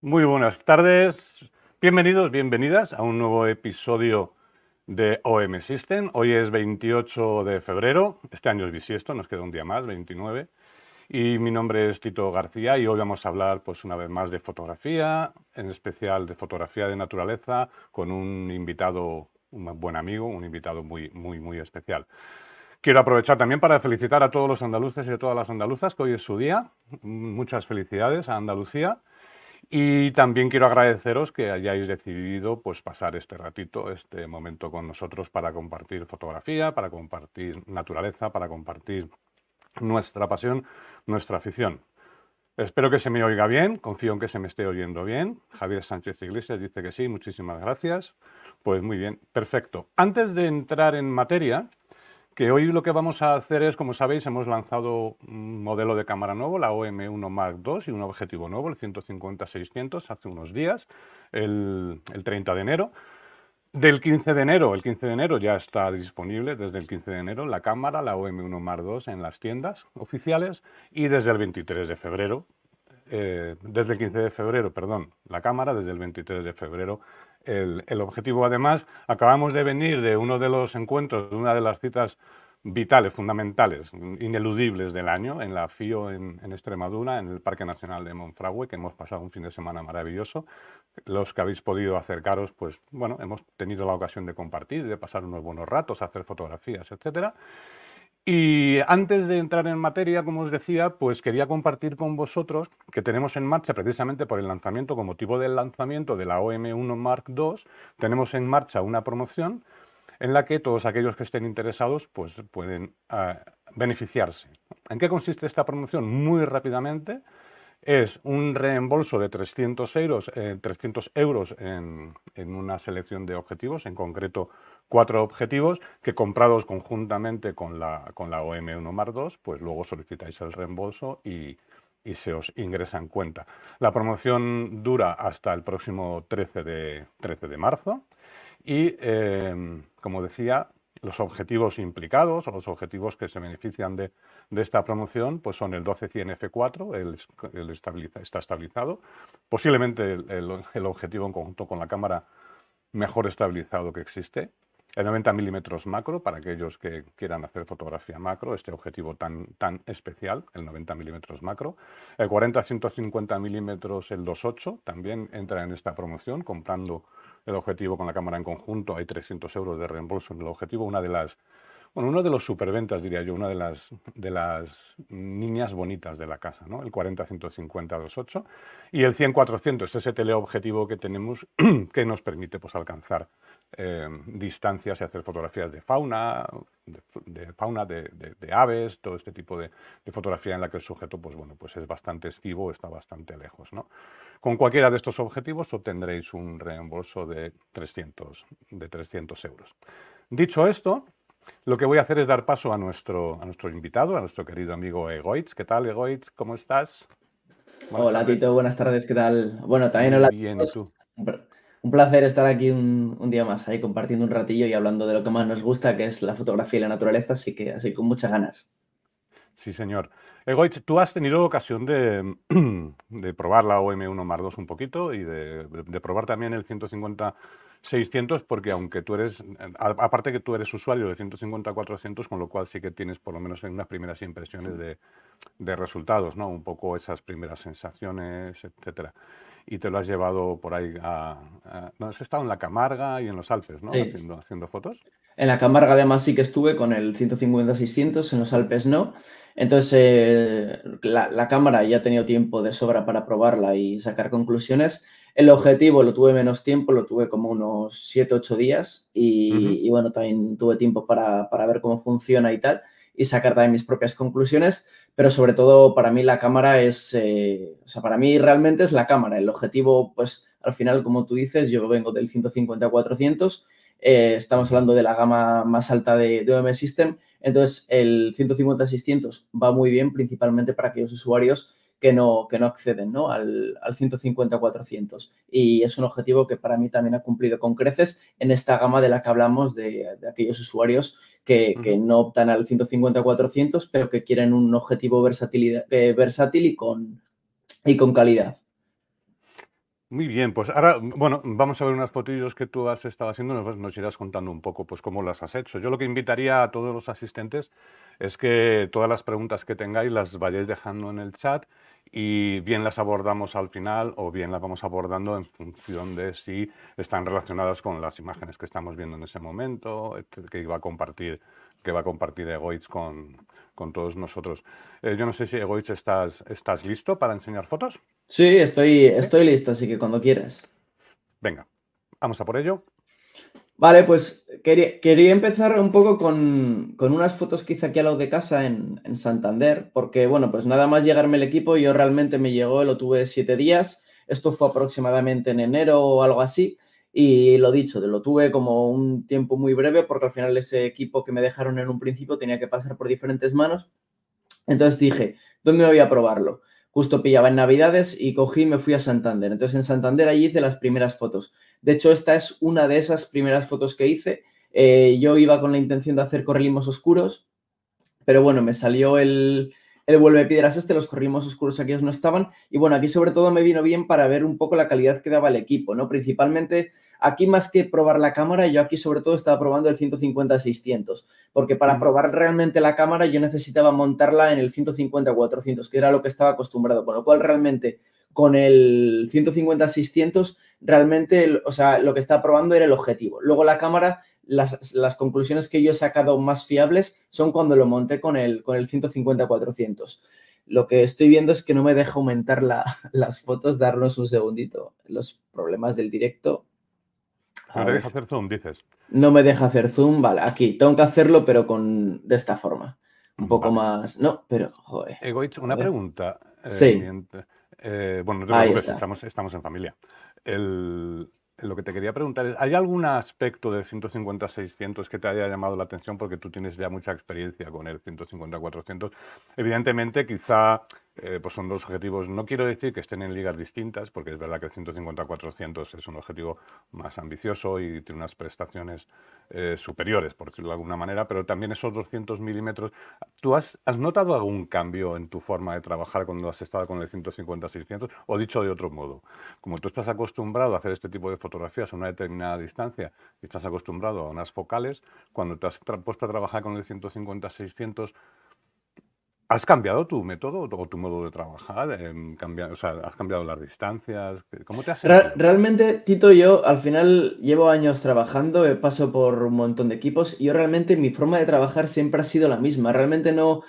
Muy buenas tardes, bienvenidos, bienvenidas a un nuevo episodio de OM System. Hoy es 28 de febrero, este año es bisiesto, nos queda un día más, 29. Y mi nombre es Tito García y hoy vamos a hablar pues una vez más de fotografía, en especial de fotografía de naturaleza, con un invitado, un buen amigo, un invitado muy, muy, muy especial. Quiero aprovechar también para felicitar a todos los andaluces y a todas las andaluzas, que hoy es su día. Muchas felicidades a Andalucía. Y también quiero agradeceros que hayáis decidido pues, pasar este ratito, este momento con nosotros para compartir fotografía, para compartir naturaleza, para compartir nuestra pasión, nuestra afición. Espero que se me oiga bien, confío en que se me esté oyendo bien. Javier Sánchez Iglesias dice que sí, muchísimas gracias. Pues muy bien, perfecto. Antes de entrar en materia, que hoy lo que vamos a hacer es, como sabéis, hemos lanzado un modelo de cámara nuevo, la OM1 Mark II, y un objetivo nuevo, el 150-600, hace unos días, el, 30 de enero. Del 15 de enero, el 15 de enero ya está disponible, desde el 15 de enero, la cámara, la OM1 Mark II, en las tiendas oficiales, y desde el 23 de febrero, eh, desde el 15 de febrero, perdón, la cámara, desde el 23 de febrero el, objetivo. Además, acabamos de venir de uno de los encuentros, de una de las citas vitales, fundamentales, ineludibles del año, en la FIO en, Extremadura, en el Parque Nacional de Monfragüe, que hemos pasado un fin de semana maravilloso. Los que habéis podido acercaros, pues bueno, hemos tenido la ocasión de compartir, de pasar unos buenos ratos, hacer fotografías, etcétera. Y antes de entrar en materia, como os decía, pues quería compartir con vosotros que tenemos en marcha, precisamente por el lanzamiento, con motivo del lanzamiento de la OM1 Mark II, tenemos en marcha una promoción en la que todos aquellos que estén interesados pues, pueden ah, beneficiarse. ¿En qué consiste esta promoción? Muy rápidamente, es un reembolso de 300 euros, 300 eh, euros en, en, una selección de objetivos, en concreto cuatro objetivos que comprados conjuntamente con la, con la OM1 Mar 2, pues luego solicitáis el reembolso y, se os ingresa en cuenta. La promoción dura hasta el próximo 13 de, 13 de marzo y, em, como decía, los objetivos implicados o los objetivos que se benefician de, esta promoción pues son el 12-100 F4, el, está estabilizado, posiblemente el, el, objetivo en conjunto con la cámara mejor estabilizado que existe, el 90 milímetros macro, para aquellos que quieran hacer fotografía macro, este objetivo tan, tan especial, el 90 milímetros macro. El 40-150 milímetros, el 2.8, también entra en esta promoción, comprando el objetivo con la cámara en conjunto, hay 300 euros de reembolso en el objetivo, una de las bueno, uno de los superventas, diría yo, una de las, de las niñas bonitas de la casa, ¿no? El 40-150-28 y el 100-400, ese teleobjetivo que tenemos que nos permite pues, alcanzar eh, distancias y hacer fotografías de fauna, de, fauna, de, aves, todo este tipo de, fotografía en la que el sujeto pues, bueno, pues es bastante esquivo, está bastante lejos. ¿no? Con cualquiera de estos objetivos obtendréis un reembolso de 300, de 300 euros. Dicho esto, lo que voy a hacer es dar paso a nuestro, a nuestro invitado, a nuestro querido amigo Egoitz. ¿Qué tal, Egoitz? ¿Cómo estás? hola, Tito. Buenas tardes. ¿Qué tal? Bueno, también hola. Bien, ¿y tú? Un placer estar aquí un, día más, ahí compartiendo un ratillo y hablando de lo que más nos gusta, que es la fotografía y la naturaleza, así que así con muchas ganas. Sí, señor. Egoich, tú has tenido ocasión de, probar la OM1 Mar 2 un poquito y de, probar también el 150 600 porque aunque tú eres, aparte que tú eres usuario de 150 400, con lo cual sí que tienes por lo menos unas primeras impresiones de, de resultados, ¿no? Un poco esas primeras sensaciones, etcétera y te lo has llevado por ahí a... no, has estado en la Camarga y en los Alpes, ¿no? Haciendo, haciendo fotos. En la Camarga además sí que estuve con el 150-600, en los Alpes no. Entonces eh, la, cámara ya ha tenido tiempo de sobra para probarla y sacar conclusiones. El objetivo lo tuve menos tiempo, lo tuve como unos 7-8 días y, y, bueno, también tuve tiempo para, para ver cómo funciona y tal y sacar también mis propias conclusiones, pero sobre todo para mí la cámara es, eh, o sea, para mí realmente es la cámara. El objetivo, pues al final, como tú dices, yo vengo del 150-400, eh, estamos hablando de la gama más alta de, OM System, entonces el 150-600 va muy bien principalmente para aquellos usuarios que no, que no acceden ¿no? al, al 150-400. Y es un objetivo que para mí también ha cumplido con creces en esta gama de la que hablamos de, de aquellos usuarios que, no optan al 150-400, pero que quieren un objetivo versátil, eh, versátil y, con, y con calidad. Muy bien, pues ahora, bueno, vamos a ver unas fotillos que tú has estado haciendo, nos, nos irás contando un poco pues cómo las has hecho. Yo lo que invitaría a todos los asistentes es que todas las preguntas que tengáis las vayáis dejando en el chat y bien las abordamos al final o bien las vamos abordando en función de si están relacionadas con las imágenes que estamos viendo en ese momento, que va a compartir, que va a compartir Egoitz con, con todos nosotros. Eh, yo no sé si Egoitz estás, estás listo para enseñar fotos. Sí, estoy, estoy listo, así que cuando quieras. Venga, vamos a por ello. Vale, pues quería, empezar un poco con, unas fotos que hice aquí a lo de casa en, Santander, porque bueno, pues nada más llegarme el equipo, yo realmente me llegó, lo tuve siete días, esto fue aproximadamente en enero o algo así, y lo dicho, lo tuve como un tiempo muy breve, porque al final ese equipo que me dejaron en un principio tenía que pasar por diferentes manos, entonces dije, ¿dónde voy a probarlo? Justo pillaba en Navidades y cogí y me fui a Santander. Entonces en Santander allí hice las primeras fotos. De hecho, esta es una de esas primeras fotos que hice. Eh, yo iba con la intención de hacer correlimos oscuros, pero bueno, me salió el, el vuelve piedras este, los corrimos oscuros aquellos no estaban. Y bueno, aquí sobre todo me vino bien para ver un poco la calidad que daba el equipo, ¿no? Principalmente, aquí más que probar la cámara, yo aquí sobre todo estaba probando el 150-600, porque para probar realmente la cámara yo necesitaba montarla en el 150-400, que era lo que estaba acostumbrado, con lo cual realmente con el 150-600 realmente, o sea, lo que estaba probando era el objetivo. Luego la cámara, las, conclusiones que yo he sacado más fiables son cuando lo monté con el, con el 150-400. Lo que estoy viendo es que no me deja aumentar las fotos, darnos un segundito. Los problemas del directo. no te deja hacer zoom, dices. No me deja hacer zoom, vale, aquí. Tengo que hacerlo, pero con de esta forma. Un poco más. No, pero, joder. Egoich, una pregunta. Eh, sí. Eh, bueno, no te preocupes, estamos, estamos en familia. Lo que te quería preguntar es, ¿hay algún aspecto del 150-600 que te haya llamado la atención porque tú tienes ya mucha experiencia con el 150-400? Evidentemente, quizá eh, pues son dos objetivos. No quiero decir que estén en ligas distintas, porque es verdad que el 150-400 es un objetivo más ambicioso y tiene unas prestaciones eh, superiores, por decirlo de alguna manera, pero también esos 200 milímetros. ¿Tú has, notado algún cambio en tu forma de trabajar cuando has estado con el 150-600? O dicho de otro modo, como tú estás acostumbrado a hacer este tipo de fotografías a una determinada distancia y estás acostumbrado a unas focales, cuando te has puesto a trabajar con el 150-600, ¿Has cambiado tu método o tu modo de trabajar? ¿Has cambiado las distancias? ¿Cómo te has Realmente, Tito, yo al final llevo años trabajando, paso por un montón de equipos y yo realmente mi forma de trabajar siempre ha sido la misma. Realmente no,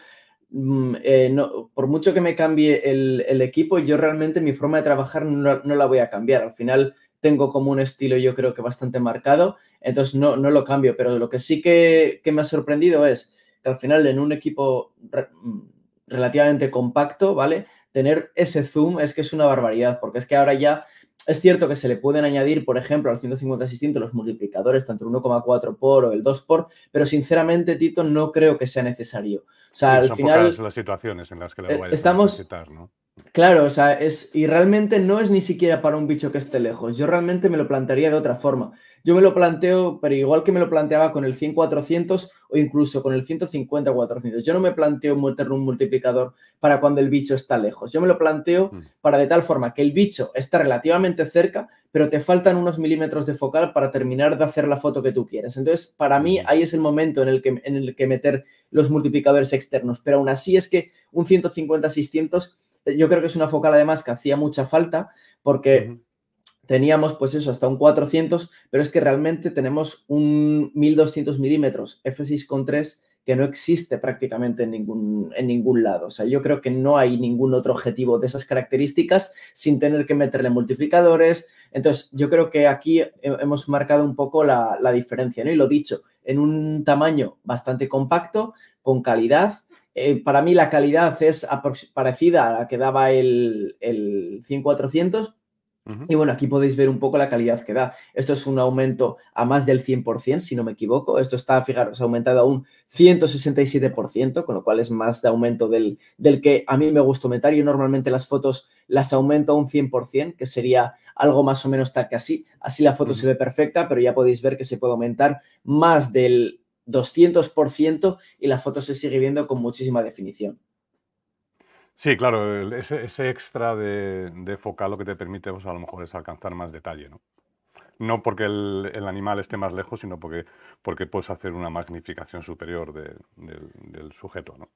mm, eh, no por mucho que me cambie el, equipo, yo realmente mi forma de trabajar no, la voy a cambiar. Al final tengo como un estilo yo creo que bastante marcado, entonces no, no lo cambio, pero lo que sí que, que me ha sorprendido es que al final en un equipo mm, relativamente compacto, ¿vale? Tener ese zoom es que es una barbaridad, porque es que ahora ya es cierto que se le pueden añadir, por ejemplo, al 150-600 los multiplicadores, tanto el 1,4 por o el 2 por, pero sinceramente, Tito, no creo que sea necesario. O sea, al final... las situaciones en las que lo eh, estamos, a necesitar, ¿no? Claro, o sea, es, y realmente no es ni siquiera para un bicho que esté lejos. Yo realmente me lo plantearía de otra forma. Yo me lo planteo, pero igual que me lo planteaba con el 100-400 o incluso con el 150-400. Yo no me planteo meter un multiplicador para cuando el bicho está lejos. Yo me lo planteo mm. para de tal forma que el bicho está relativamente cerca, pero te faltan unos milímetros de focal para terminar de hacer la foto que tú quieres. Entonces, para mí, ahí es el momento en el que, en el que meter los multiplicadores externos. Pero aún así es que un 150-600 yo creo que es una focal además que hacía mucha falta porque teníamos pues eso, hasta un 400, pero es que realmente tenemos un 1200 milímetros f6.3 que no existe prácticamente en ningún, en ningún lado. O sea, yo creo que no hay ningún otro objetivo de esas características sin tener que meterle multiplicadores. Entonces, yo creo que aquí hemos marcado un poco la, diferencia, ¿no? Y lo dicho, en un tamaño bastante compacto, con calidad, eh, para mí la calidad es parecida a la que daba el, el 100-400. Y bueno, aquí podéis ver un poco la calidad que da. Esto es un aumento a más del 100%, si no me equivoco. Esto está, fijaros, aumentado a un 167%, con lo cual es más de aumento del, del que a mí me gusta aumentar. Yo normalmente las fotos las aumento a un 100%, que sería algo más o menos tal que así. Así la foto se ve perfecta, pero ya podéis ver que se puede aumentar más del 200% y la foto se sigue viendo con muchísima definición. Sí, claro, ese, extra de, focal lo que te permite pues, a lo mejor es alcanzar más detalle, ¿no? No porque el, animal esté más lejos, sino porque, porque puedes hacer una magnificación superior del sujeto, ¿no?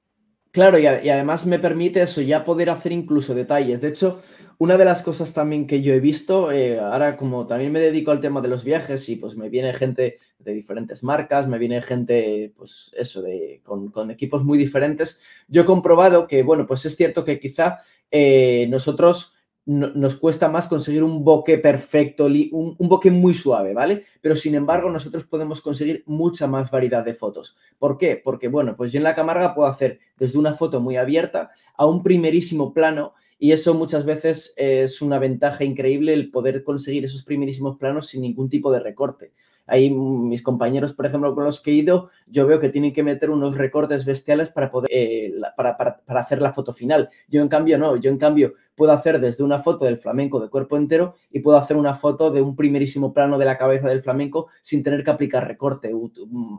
Claro, y, además me permite eso, ya poder hacer incluso detalles. De hecho, una de las cosas también que yo he visto, eh, ahora como también me dedico al tema de los viajes y pues me viene gente de diferentes marcas, me viene gente, pues eso, de, con, equipos muy diferentes, yo he comprobado que, bueno, pues es cierto que quizá eh, nosotros nos cuesta más conseguir un bokeh perfecto, un, un bokeh muy suave, ¿vale? Pero sin embargo, nosotros podemos conseguir mucha más variedad de fotos. ¿Por qué? Porque, bueno, pues yo en la cámara puedo hacer desde una foto muy abierta a un primerísimo plano y eso muchas veces es una ventaja increíble el poder conseguir esos primerísimos planos sin ningún tipo de recorte. Ahí mis compañeros, por ejemplo, con los que he ido, yo veo que tienen que meter unos recortes bestiales para poder, eh, para, para, hacer la foto final. Yo en cambio no, yo en cambio puedo hacer desde una foto del flamenco de cuerpo entero y puedo hacer una foto de un primerísimo plano de la cabeza del flamenco sin tener que aplicar recorte,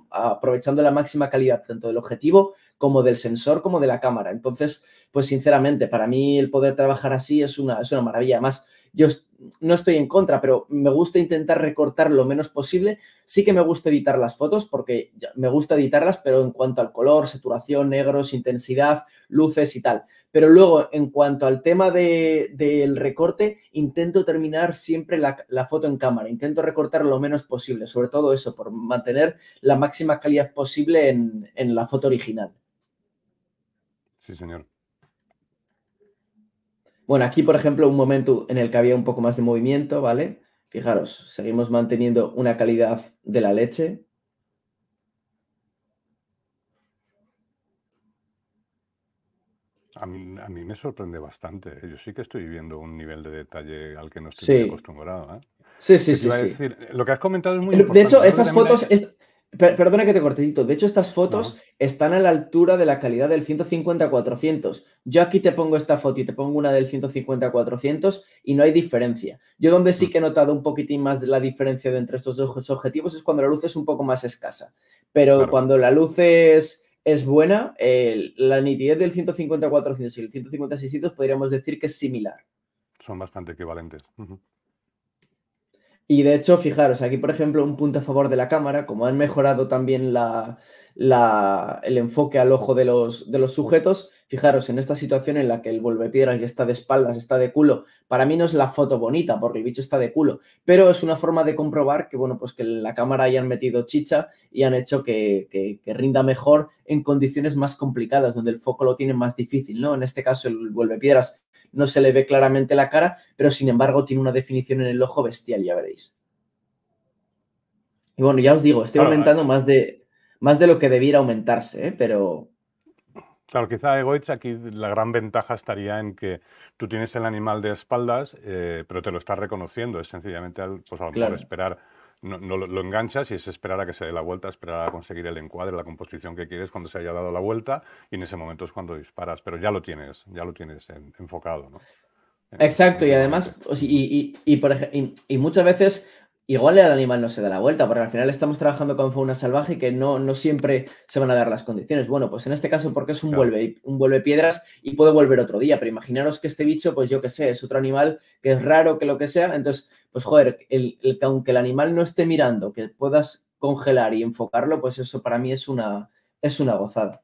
aprovechando la máxima calidad tanto del objetivo como del sensor como de la cámara. Entonces, pues sinceramente, para mí el poder trabajar así es una, es una maravilla. Además, yo no estoy en contra, pero me gusta intentar recortar lo menos posible. Sí que me gusta editar las fotos porque me gusta editarlas, pero en cuanto al color, saturación, negros, intensidad, luces y tal. Pero luego, en cuanto al tema del recorte, intento terminar siempre la, foto en cámara. Intento recortar lo menos posible, sobre todo eso, por mantener la máxima calidad posible en, la foto original. Sí, señor. Bueno, aquí, por ejemplo, un momento en el que había un poco más de movimiento, ¿vale? Fijaros, seguimos manteniendo una calidad de la leche. A mí, me sorprende bastante. ¿eh? Yo sí que estoy viendo un nivel de detalle al que no estoy acostumbrado. ¿eh? Sí, sí, sí, lo que has comentado es muy importante. De hecho, estas fotos, perdona que te cortecito. De hecho, estas fotos están a la altura de la calidad del 150-400. Yo aquí te pongo esta foto y te pongo una del 150-400 y no hay diferencia. Yo donde sí mm. que he notado un poquitín más de la diferencia entre estos dos objetivos es cuando la luz es un poco más escasa. Pero cuando la luz es, es buena, la nitidez del 150-400 y el 150-600 podríamos decir que es similar. Son bastante equivalentes. Y de hecho, fijaros, aquí por ejemplo un punto a favor de la cámara, como han mejorado también la, el enfoque al ojo de los, de los sujetos, fijaros, en esta situación en la que el piedras ya está de espaldas, está de culo, para mí no es la foto bonita porque el bicho está de culo, pero es una forma de comprobar que, bueno, pues que la cámara hayan metido chicha y han hecho que, que, que rinda mejor en condiciones más complicadas, donde el foco lo tiene más difícil, ¿no? En este caso el piedras no se le ve claramente la cara, pero sin embargo tiene una definición en el ojo bestial, ya veréis. Y bueno, ya os digo, estoy aumentando eh. más de, más de lo que debiera aumentarse, ¿eh? pero... Claro, quizá Egoich aquí la gran ventaja estaría en que tú tienes el animal de espaldas, eh, pero te lo estás reconociendo. Es sencillamente pues, a lo mejor esperar no, lo, enganchas y es esperar a que se dé la vuelta, esperar a conseguir el encuadre, la composición que quieres cuando se haya dado la vuelta y en ese momento es cuando disparas, pero ya lo tienes, ya lo tienes enfocado, ¿no? Exacto, y además, y, y, por y, muchas veces igual el animal no se da la vuelta, porque al final estamos trabajando con fauna salvaje que no, no siempre se van a dar las condiciones. Bueno, pues en este caso, porque es un, vuelve, un vuelve piedras y puede volver otro día, pero imaginaros que este bicho, pues yo qué sé, es otro animal que es raro, que lo que sea, entonces pues joder, el, aunque el animal no esté mirando, que puedas congelar y enfocarlo, pues eso para mí es una, es una gozada.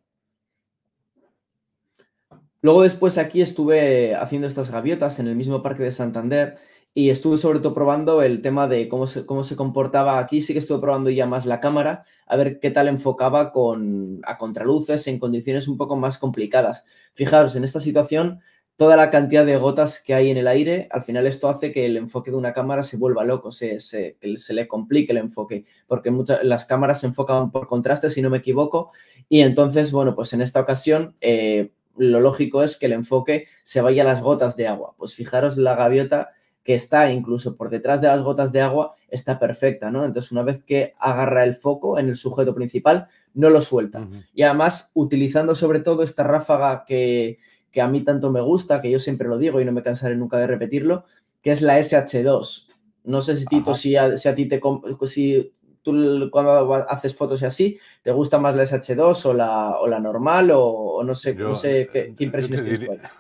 Luego después aquí estuve haciendo estas gaviotas en el mismo parque de Santander y estuve sobre todo probando el tema de cómo se, cómo se comportaba aquí. Sí que estuve probando ya más la cámara, a ver qué tal enfocaba con, a contraluces en condiciones un poco más complicadas. Fijaros, en esta situación toda la cantidad de gotas que hay en el aire, al final esto hace que el enfoque de una cámara se vuelva loco, se, se, se le complique el enfoque, porque muchas, las cámaras se enfocan por contraste, si no me equivoco, y entonces, bueno, pues en esta ocasión eh, lo lógico es que el enfoque se vaya a las gotas de agua. Pues fijaros la gaviota que está incluso por detrás de las gotas de agua, está perfecta, ¿no? Entonces, una vez que agarra el foco en el sujeto principal, no lo suelta. Y además, utilizando sobre todo esta ráfaga que, que a mí tanto me gusta, que yo siempre lo digo y no me cansaré nunca de repetirlo, que es la SH2. No sé si Tito, si a, ti te si tú cuando haces fotos y así, ¿te gusta más la SH2 o la, o la normal? O, no sé, no sé qué, impresiones tienes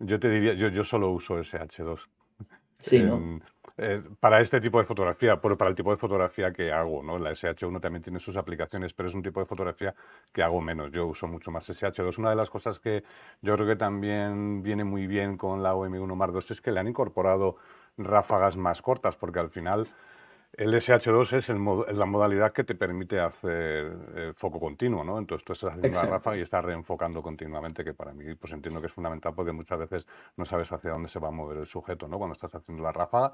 Yo te diría, yo, yo solo uso SH2. Eh, para este tipo de fotografía, pero para el tipo de fotografía que hago, ¿no? La SH1 también tiene sus aplicaciones, pero es un tipo de fotografía que hago menos. Yo uso mucho más SH2. Una de las cosas que yo creo que también viene muy bien con la OM1 Mark II es que le han incorporado ráfagas más cortas, porque al final el SH2 es la modalidad que te permite hacer eh, foco continuo, ¿no? Entonces tú estás haciendo una ráfaga y estás reenfocando continuamente, que para mí pues entiendo que es fundamental porque muchas veces no sabes hacia dónde se va a mover el sujeto, ¿no? Cuando estás haciendo la ráfaga.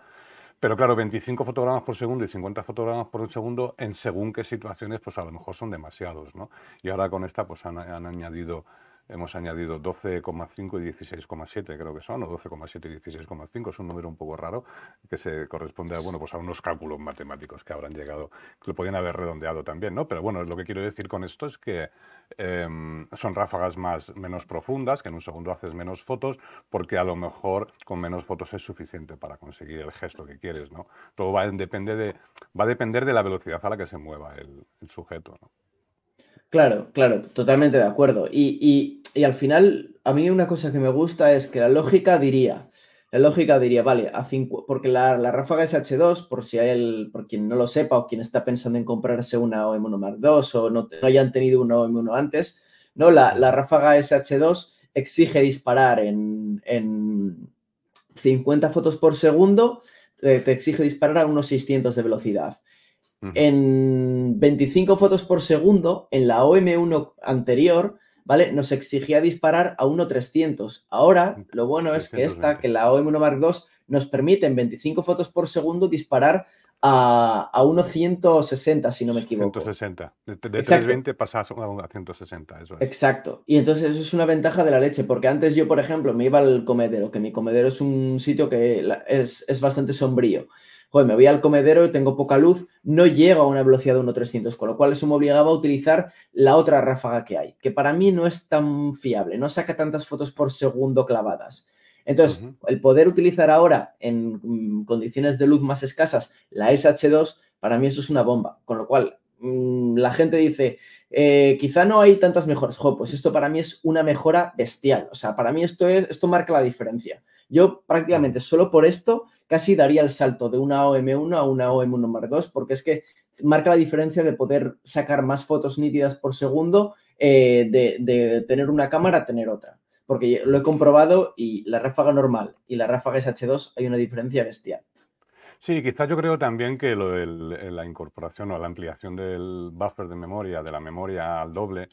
Pero claro, 25 fotogramas por segundo y 50 fotogramas por un segundo, en según qué situaciones, pues a lo mejor son demasiados, ¿no? Y ahora con esta pues han añadido hemos añadido 12,5 y 16,7 creo que son, o 12,7 y 16,5, es un número un poco raro que se corresponde a, bueno, pues a unos cálculos matemáticos que habrán llegado, que lo podían haber redondeado también, ¿no? Pero bueno, lo que quiero decir con esto es que em, son ráfagas más, menos profundas, que en un segundo haces menos fotos, porque a lo mejor con menos fotos es suficiente para conseguir el gesto que quieres, ¿no? Todo va a, depender de, va a depender de la velocidad a la que se mueva el, el sujeto, ¿no? Claro, claro, totalmente de acuerdo. Y, al final, a mí una cosa que me gusta es que la lógica diría, la lógica diría, vale, a cinco, porque la, la, ráfaga es H2, por si hay el, por quien no lo sepa o quien está pensando en comprarse una OM1 Mark II o no, hayan tenido una OM1 antes, ¿no? La, la ráfaga SH2 exige disparar en, en 50 fotos por segundo, te, te exige disparar a unos 600 de velocidad. En 25 fotos por segundo, en la OM1 anterior, ¿vale? Nos exigía disparar a 1.300. Ahora, lo bueno es que esta, que la OM1 Mark II, nos permite en 25 fotos por segundo disparar a, a 1.160, si no me equivoco. 160. De, 320 pasas a 160, eso Exacto. Y entonces eso es una ventaja de la leche, porque antes yo, por ejemplo, me iba al comedero, que mi comedero es un sitio que es, es bastante sombrío joder, me voy al comedero y tengo poca luz, no llego a una velocidad de 1.300, con lo cual eso me obligaba a utilizar la otra ráfaga que hay, que para mí no es tan fiable, no saca tantas fotos por segundo clavadas. Entonces, el poder utilizar ahora en mm, condiciones de luz más escasas la SH2, para mí eso es una bomba. Con lo cual, mm, la gente dice, eh, quizá no hay tantas mejoras. pues esto para mí es una mejora bestial. O sea, para mí esto, es, esto marca la diferencia. Yo prácticamente solo por esto casi daría el salto de una OM1 a una OM1 Mark II, porque es que marca la diferencia de poder sacar más fotos nítidas por segundo eh, de, tener una cámara a tener otra. Porque lo he comprobado y la ráfaga normal y la ráfaga SH2 hay una diferencia bestial. Sí, quizás yo creo también que lo de la incorporación o la ampliación del buffer de memoria, de la memoria al doble,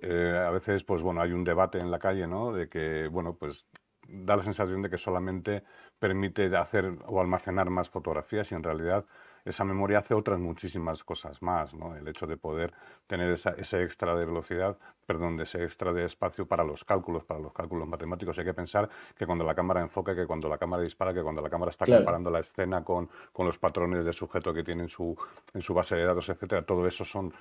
eh, a veces, pues bueno, hay un debate en la calle, ¿no? De que, bueno, pues da la sensación de que solamente permite hacer o almacenar más fotografías y en realidad esa memoria hace otras muchísimas cosas más, ¿no? El hecho de poder tener ese extra de velocidad, perdón, ese extra de espacio para los cálculos, para los cálculos matemáticos. Hay que pensar que cuando la cámara enfoca, que cuando la cámara dispara, que cuando la cámara está comparando la escena con, con, los patrones de sujeto que tiene en su, en su base de datos, etcétera, todo eso son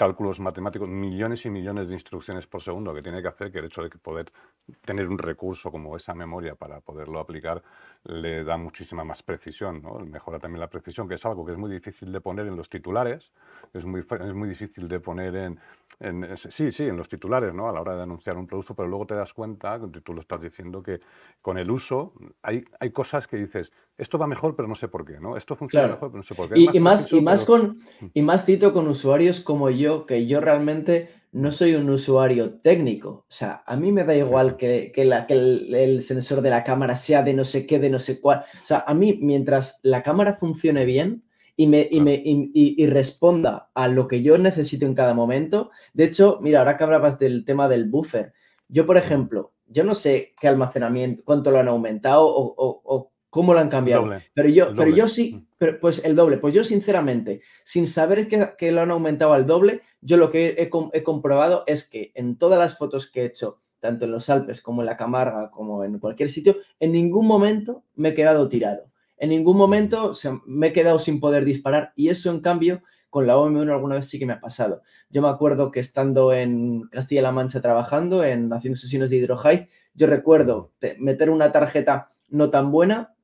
cálculos matemáticos, millones y millones de instrucciones por segundo que tiene que hacer, que el hecho de poder tener un recurso como esa memoria para poderlo aplicar le da muchísima más precisión, ¿no? mejora también la precisión, que es algo que es muy difícil de poner en los titulares, es muy, es muy difícil de poner en, en, sí, sí, en los titulares, ¿no? a la hora de anunciar un producto, pero luego te das cuenta, tú lo estás diciendo, que con el uso hay, hay cosas que dices, esto va mejor, pero no sé por qué, ¿no? Esto funciona mejor, pero no sé por qué. Y más, y más, con, y más Tito con usuarios como yo, que yo realmente no soy un usuario técnico. O sea, a mí me da igual que, la, que el, sensor de la cámara sea de no sé qué, de no sé cuál. O sea, a mí, mientras la cámara funcione bien y, me, y, me, y, responda a lo que yo necesito en cada momento. De hecho, mira, ahora que hablabas del tema del buffer, yo, por ejemplo, yo no sé qué almacenamiento, cuánto lo han aumentado o cómo lo han cambiado. pero yo, pero yo sí, mm. Pero, pues el doble. Pues yo sinceramente, sin saber que, lo han aumentado al doble, yo lo que he, comprobado es que en todas las fotos que he hecho, tanto en los Alpes como en la Camarga, como en cualquier sitio, en ningún momento me he quedado tirado. En ningún momento me he quedado sin poder disparar y eso en cambio con la OM1 alguna vez sí que me ha pasado. Yo me acuerdo que estando en Castilla-La Mancha trabajando, en haciendo sesiones de hidrohide, yo recuerdo meter una tarjeta no tan buena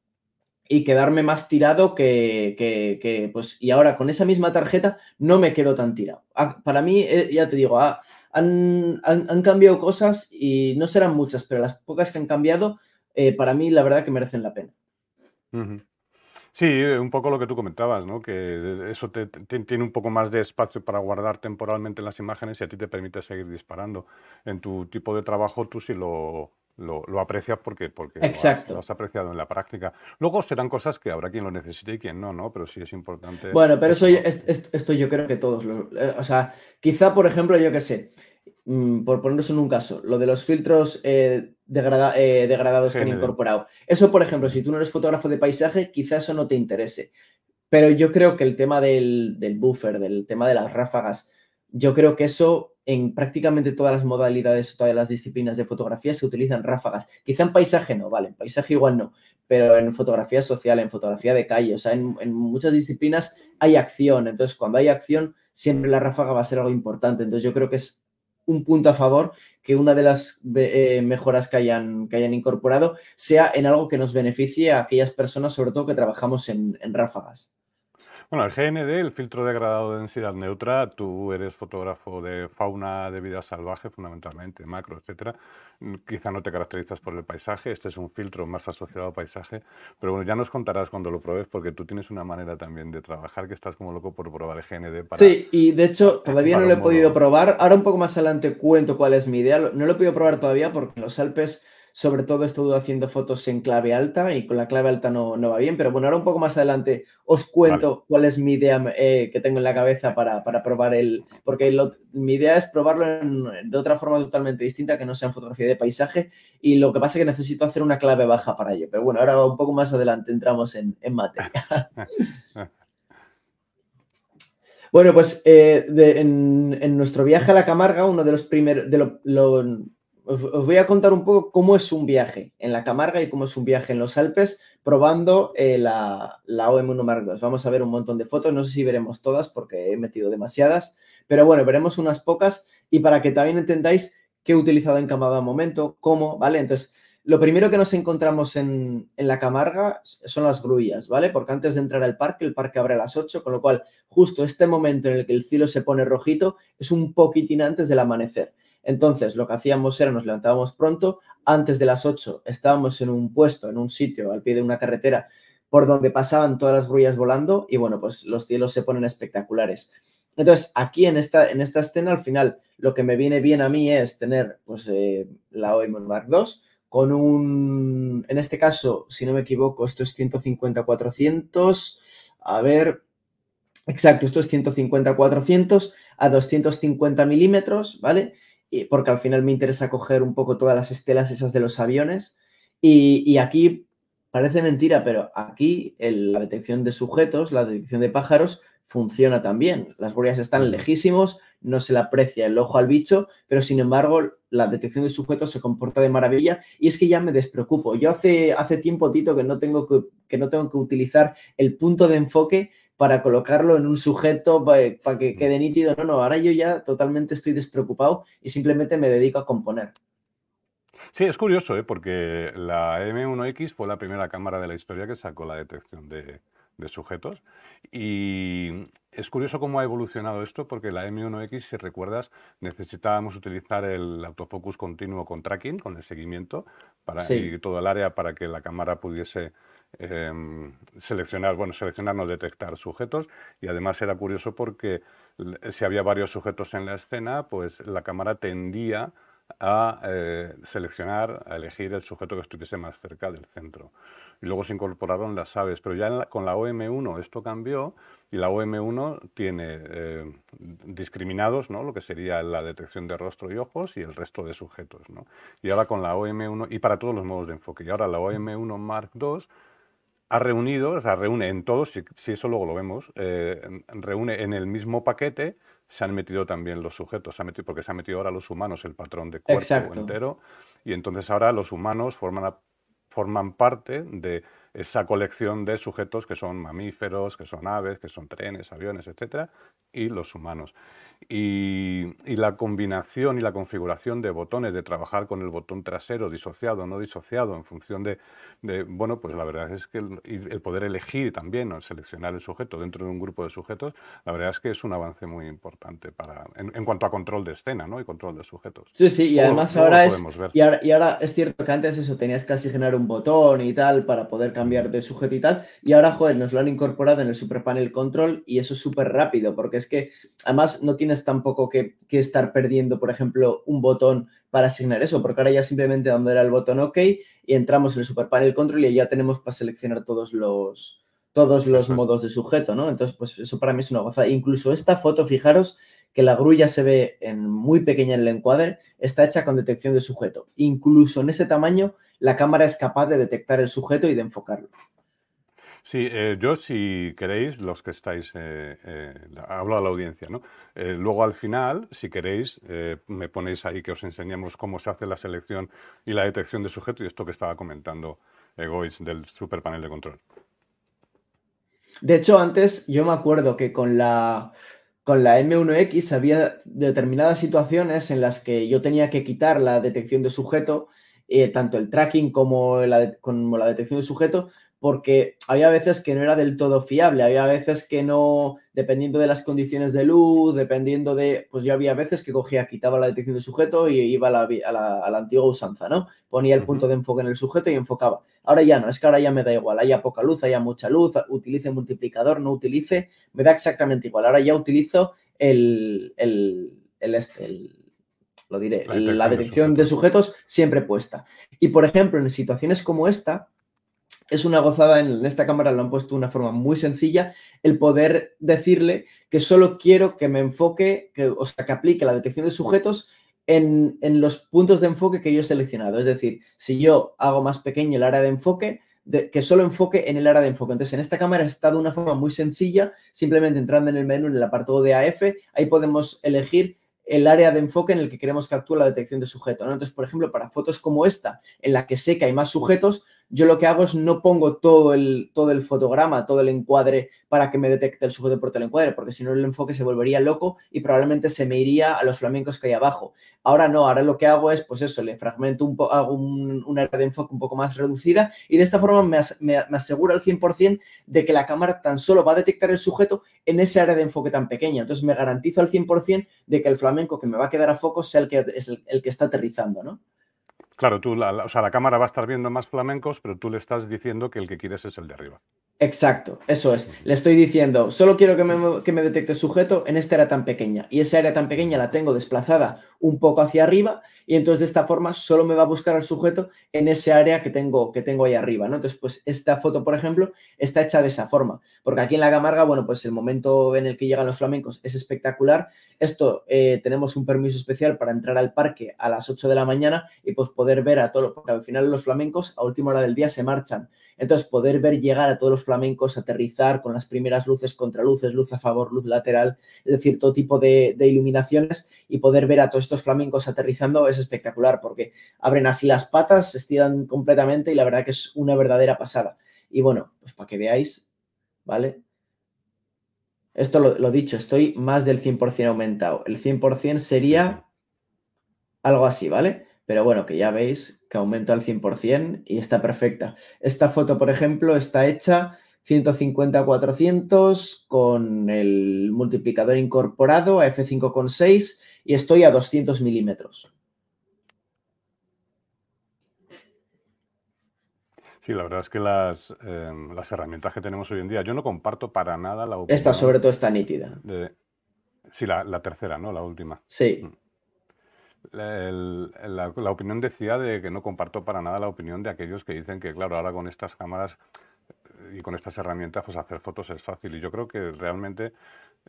y quedarme más tirado que, pues, y ahora con esa misma tarjeta no me quedo tan tirado. Ah, para mí, eh, ya te digo, ah, han, cambiado cosas y no serán muchas, pero las pocas que han cambiado eh, para mí la verdad que merecen la pena. Sí, un poco lo que tú comentabas, ¿no? Que eso tiene un poco más de espacio para guardar temporalmente las imágenes y a ti te permite seguir disparando. En tu tipo de trabajo tú sí lo, lo, aprecias porque, porque Lo, has, apreciado en la práctica. Luego serán cosas que habrá quien lo necesite y quien no, ¿no? Pero sí es importante. Bueno, pero eso, esto yo creo que todos lo. Eh, o sea, quizá, por ejemplo, yo qué sé, mm, por ponernos en un caso, lo de los filtros eh, eh, degradados que han incorporado. Eso, por ejemplo, si tú no eres fotógrafo de paisaje, quizá eso no te interese. Pero yo creo que el tema del, del buffer, del tema de las ráfagas, yo creo que eso en prácticamente todas las modalidades, todas las disciplinas de fotografía se utilizan ráfagas. Quizá en paisaje no, vale, en paisaje igual no, pero en fotografía social, en fotografía de calle, o sea, en, muchas disciplinas hay acción. Entonces, cuando hay acción, siempre la ráfaga va a ser algo importante. Entonces, yo creo que es un punto a favor que una de las eh, mejoras que hayan, que hayan incorporado sea en algo que nos beneficie a aquellas personas, sobre todo que trabajamos en ráfagas. Bueno, el GND, el filtro degradado de densidad neutra, tú eres fotógrafo de fauna de vida salvaje, fundamentalmente, macro, etcétera. Quizá no te caracterizas por el paisaje, este es un filtro más asociado al paisaje, pero bueno, ya nos contarás cuando lo pruebes porque tú tienes una manera también de trabajar que estás como loco por probar el GND para... Sí, y de hecho todavía no lo he podido probar. Ahora un poco más adelante cuento cuál es mi idea. No lo he podido probar todavía porque en los Alpes sobre todo estuve haciendo fotos en clave alta y con la clave alta no, no va bien, pero bueno, ahora un poco más adelante os cuento cuál es mi idea eh, que tengo en la cabeza para, probar el... Porque mi idea es probarlo de otra forma totalmente distinta que no sea en fotografía de paisaje y lo que pasa es que necesito hacer una clave baja para ello. Pero bueno, ahora un poco más adelante entramos en, en materia. Bueno, pues eh, en, nuestro viaje a la Camarga, uno de los primeros, de lo, os, voy a contar un poco cómo es un viaje en la Camarga y cómo es un viaje en los Alpes probando eh, la, la, OM1 Mark II. Vamos a ver un montón de fotos, no sé si veremos todas porque he metido demasiadas, pero bueno, veremos unas pocas y para que también entendáis qué he utilizado en cada momento, cómo, ¿vale? Entonces, lo primero que nos encontramos en, en, la Camarga son las grullas, ¿vale? Porque antes de entrar al parque, el parque abre a las 8, con lo cual justo este momento en el que el cielo se pone rojito es un poquitín antes del amanecer. Entonces, lo que hacíamos era nos levantábamos pronto, antes de las 8 estábamos en un puesto, en un sitio al pie de una carretera por donde pasaban todas las grullas volando y bueno, pues los cielos se ponen espectaculares. Entonces, aquí en esta, en esta escena, al final, lo que me viene bien a mí es tener pues, eh, la OEM Mark II con un, en este caso, si no me equivoco, esto es 150-400, a ver, exacto, esto es 150-400 a 250 milímetros, ¿vale? Porque al final me interesa coger un poco todas las estelas esas de los aviones. Y, aquí parece mentira, pero aquí la detección de sujetos, la detección de pájaros, funciona también. Las huellas están lejísimos, no se le aprecia el ojo al bicho, pero sin embargo la detección de sujetos se comporta de maravilla y es que ya me despreocupo. Yo hace, hace tiempo, Tito, que no, tengo que, que no tengo que utilizar el punto de enfoque para colocarlo en un sujeto para, que quede nítido. No, no, ahora yo ya totalmente estoy despreocupado y simplemente me dedico a componer. Sí, es curioso, ¿eh? porque la M1X fue la primera cámara de la historia que sacó la detección de, sujetos. Y es curioso cómo ha evolucionado esto, porque la M1X, si recuerdas, necesitábamos utilizar el autofocus continuo con tracking, con el seguimiento, para y todo el área para que la cámara pudiese Em, seleccionar, bueno, seleccionar, no detectar sujetos y además era curioso porque si había varios sujetos en la escena, pues la cámara tendía a eh, seleccionar, a elegir el sujeto que estuviese más cerca del centro. Y luego se incorporaron las aves, pero ya con la OM1 esto cambió y la OM1 tiene eh, discriminados ¿no? lo que sería la detección de rostro y ojos y el resto de sujetos. ¿no? Y ahora con la OM1, y para todos los modos de enfoque, y ahora la OM1 Mark II ha reunido, o sea, reúne en todos, si, eso luego lo vemos, eh, reúne en el mismo paquete, se han metido también los sujetos, se ha metido, porque se ha metido ahora los humanos el patrón de cuerpo entero, y entonces ahora los humanos forman, forman parte de esa colección de sujetos que son mamíferos, que son aves, que son trenes, aviones, etcétera, y los humanos. Y y la combinación y la configuración de botones, de trabajar con el botón trasero disociado, no disociado, en función de, bueno, pues la verdad es que el, poder elegir también o seleccionar el sujeto dentro de un grupo de sujetos, la verdad es que es un avance muy importante para, en, cuanto a control de escena ¿no? y control de sujetos. Sí, sí, y además ahora es, y ahora, y ahora es cierto que antes eso tenías que asignar un botón y tal para poder cambiar de sujeto y tal, y ahora, joder, nos lo han incorporado en el Super Panel Control y eso es súper rápido, porque es que además no tienes tampoco que, que estar perdiendo, por ejemplo, un botón para asignar eso, porque ahora ya simplemente dando el botón OK y entramos en el Super Panel Control y ya tenemos para seleccionar todos los, todos los modos de sujeto, ¿no? Entonces, pues eso para mí es una gozada. Incluso esta foto, fijaros que la grulla se ve en muy pequeña en el encuadre, está hecha con detección de sujeto. Incluso en ese tamaño, la cámara es capaz de detectar el sujeto y de enfocarlo. Sí, eh, yo si queréis, los que estáis, eh, eh, hablo a la audiencia, ¿no? luego al final, si queréis, me ponéis ahí que os enseñemos cómo se hace la selección y la detección de sujeto y esto que estaba comentando Egois del super panel de control. De hecho, antes yo me acuerdo que con la, con la M1X había determinadas situaciones en las que yo tenía que quitar la detección de sujeto, tanto el tracking como la detección de sujeto, porque había veces que no era del todo fiable, había veces que no, dependiendo de las condiciones de luz, dependiendo de, pues yo había veces que cogía, quitaba la detección de sujeto y iba a la, antigua usanza, ¿no? Ponía el punto de enfoque en el sujeto y enfocaba. Ahora ya no, es que ahora ya me da igual, haya poca luz, haya mucha luz, utilice multiplicador, no utilice, me da exactamente igual. Ahora ya utilizo el, el, el, este, lo diré, la detección, de sujetos siempre puesta. Y por ejemplo, en situaciones como esta, es una gozada, en esta cámara lo han puesto de una forma muy sencilla, el poder decirle que solo quiero que me enfoque, que, o sea, que aplique la detección de sujetos en, los puntos de enfoque que yo he seleccionado. Es decir, si yo hago más pequeño el área de enfoque, que solo enfoque en el área de enfoque. Entonces, en esta cámara está de una forma muy sencilla, simplemente entrando en el menú, en el apartado de AF, ahí podemos elegir el área de enfoque en el que queremos que actúe la detección de sujeto. Entonces, por ejemplo, para fotos como esta, en la que sé que hay más sujetos, yo lo que hago es no pongo todo el, todo el fotograma, todo el encuadre para que me detecte el sujeto por todo el encuadre, porque si no el enfoque se volvería loco y probablemente se me iría a los flamencos que hay abajo. Ahora no, ahora lo que hago es, pues eso, le fragmento un poco, hago un, área de enfoque un poco más reducida y de esta forma me, aseguro al 100% de que la cámara tan solo va a detectar el sujeto en ese área de enfoque tan pequeña. Entonces me garantizo al 100% de que el flamenco que me va a quedar a foco sea el que, es el que está aterrizando, ¿no? Claro, tú, la, o sea, la cámara va a estar viendo más flamencos, pero tú le estás diciendo que el que quieres es el de arriba. Exacto, eso es. Le estoy diciendo, solo quiero que me, que me, detecte sujeto en esta área tan pequeña. Y esa área tan pequeña la tengo desplazada un poco hacia arriba y entonces de esta forma solo me va a buscar al sujeto en ese área que tengo, que tengo ahí arriba, ¿no? Entonces, pues esta foto, por ejemplo, está hecha de esa forma. Porque aquí en la Gamarga, bueno, pues el momento en el que llegan los flamencos es espectacular. Esto, eh, tenemos un permiso especial para entrar al parque a las 8 de la mañana y pues poder ver a todos, porque al final los flamencos a última hora del día se marchan. Entonces, poder ver llegar a todos los flamencos, aterrizar con las primeras luces, contraluces, luz a favor, luz lateral, es decir, todo tipo de, iluminaciones y poder ver a todos estos flamencos aterrizando es espectacular porque abren así las patas, se estiran completamente y la verdad que es una verdadera pasada. Y bueno, pues para que veáis, ¿vale? Esto lo, lo dicho, estoy más del 100% aumentado. El 100% sería algo así, ¿vale? Pero bueno, que ya veis que aumenta al 100% y está perfecta. Esta foto, por ejemplo, está hecha 150-400 con el multiplicador incorporado a f5.6 y estoy a 200 milímetros. Sí, la verdad es que las, em, las, herramientas que tenemos hoy en día, yo no comparto para nada la opinión. Esta sobre todo está nítida. sí, la, la, tercera, ¿no? La última. Sí. Mm la, opinión decía de que no comparto para nada la opinión de aquellos que dicen que, claro, ahora con estas cámaras y con estas herramientas, pues hacer fotos es fácil. Y yo creo que realmente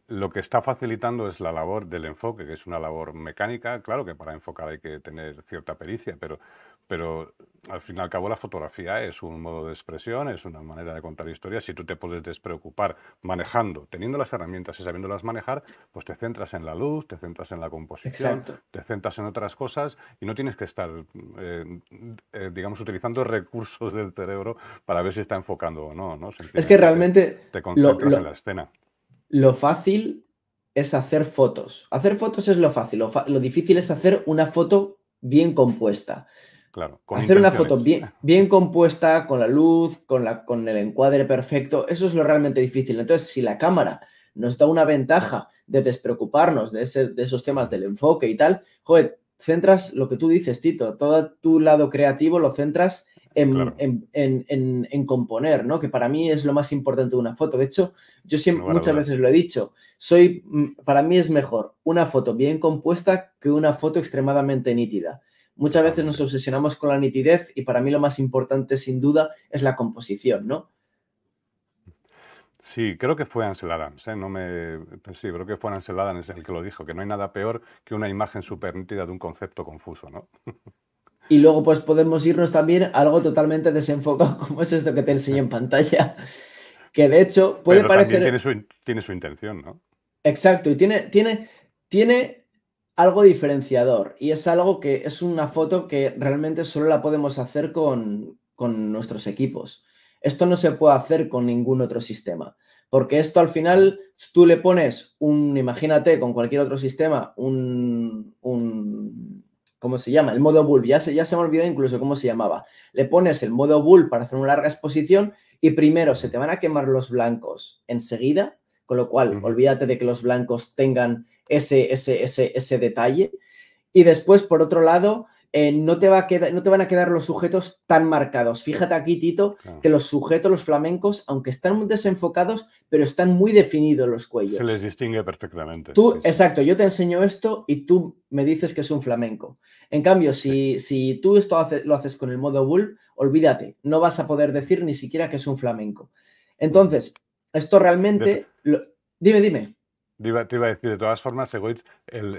lo que está facilitando es la labor del enfoque, que es una labor mecánica. Claro que para enfocar hay que tener cierta pericia, pero pero al fin y al cabo la fotografía es un modo de expresión, es una manera de contar historias. Si tú te puedes despreocupar manejando, teniendo las herramientas y sabiéndolas manejar, pues te centras en la luz, te centras en la composición, te centras en otras cosas y no tienes que estar, eh, eh, digamos, utilizando recursos del cerebro para ver si está enfocando o no. ¿no? Es que realmente te concentras en la escena. Lo fácil es hacer fotos. Hacer fotos es lo fácil, lo, difícil es hacer una foto bien compuesta. Claro, hacer una foto bien, bien compuesta, con la luz, con, la, con el encuadre perfecto, eso es lo realmente difícil. Entonces, si la cámara nos da una ventaja de despreocuparnos de, de esos temas del enfoque y tal, joder, centras lo que tú dices, Tito, todo tu lado creativo lo centras en, componer, ¿no? Que para mí es lo más importante de una foto. De hecho, yo siempre, muchas veces lo he dicho, soy, mm, para mí es mejor una foto bien compuesta que una foto extremadamente nítida. Muchas veces nos obsesionamos con la nitidez y para mí lo más importante, sin duda, es la composición, ¿no? Sí, creo que fue Ansel Adams, ¿eh? no me... Pues sí, creo que fue Ansel Adams el que lo dijo, que no hay nada peor que una imagen súper nítida de un concepto confuso, ¿no? Y luego pues podemos irnos también a algo totalmente desenfocado, como es esto que te enseño en pantalla, que de hecho puede parecer... Tiene su, tiene su intención, ¿no? Exacto, y tiene, tiene, tiene algo diferenciador y es algo que es una foto que realmente solo la podemos hacer con, con nuestros equipos. Esto no se puede hacer con ningún otro sistema, porque esto al final tú le pones un, imagínate, con cualquier otro sistema, un, un ¿cómo se llama? El modo bull, ya se, ya se me olvidó incluso cómo se llamaba. Le pones el modo bull para hacer una larga exposición y primero se te van a quemar los blancos enseguida, con lo cual olvídate de que los blancos tengan ese, ese, ese, ese detalle. Y después, por otro lado, eh, no, te va a quedar, no te van a quedar los sujetos tan marcados. Fíjate aquí, Tito, que los sujetos, los flamencos, aunque están muy desenfocados, pero están muy definidos los cuellos. Se les distingue perfectamente. Tú, exacto, yo te enseño esto y tú me dices que es un flamenco. En cambio, si, si tú esto lo haces con el modo bull, olvídate, no vas a poder decir ni siquiera que es un flamenco. Entonces, esto realmente... Dime, dime. Te iba, a decir, de todas formas, Egoitz,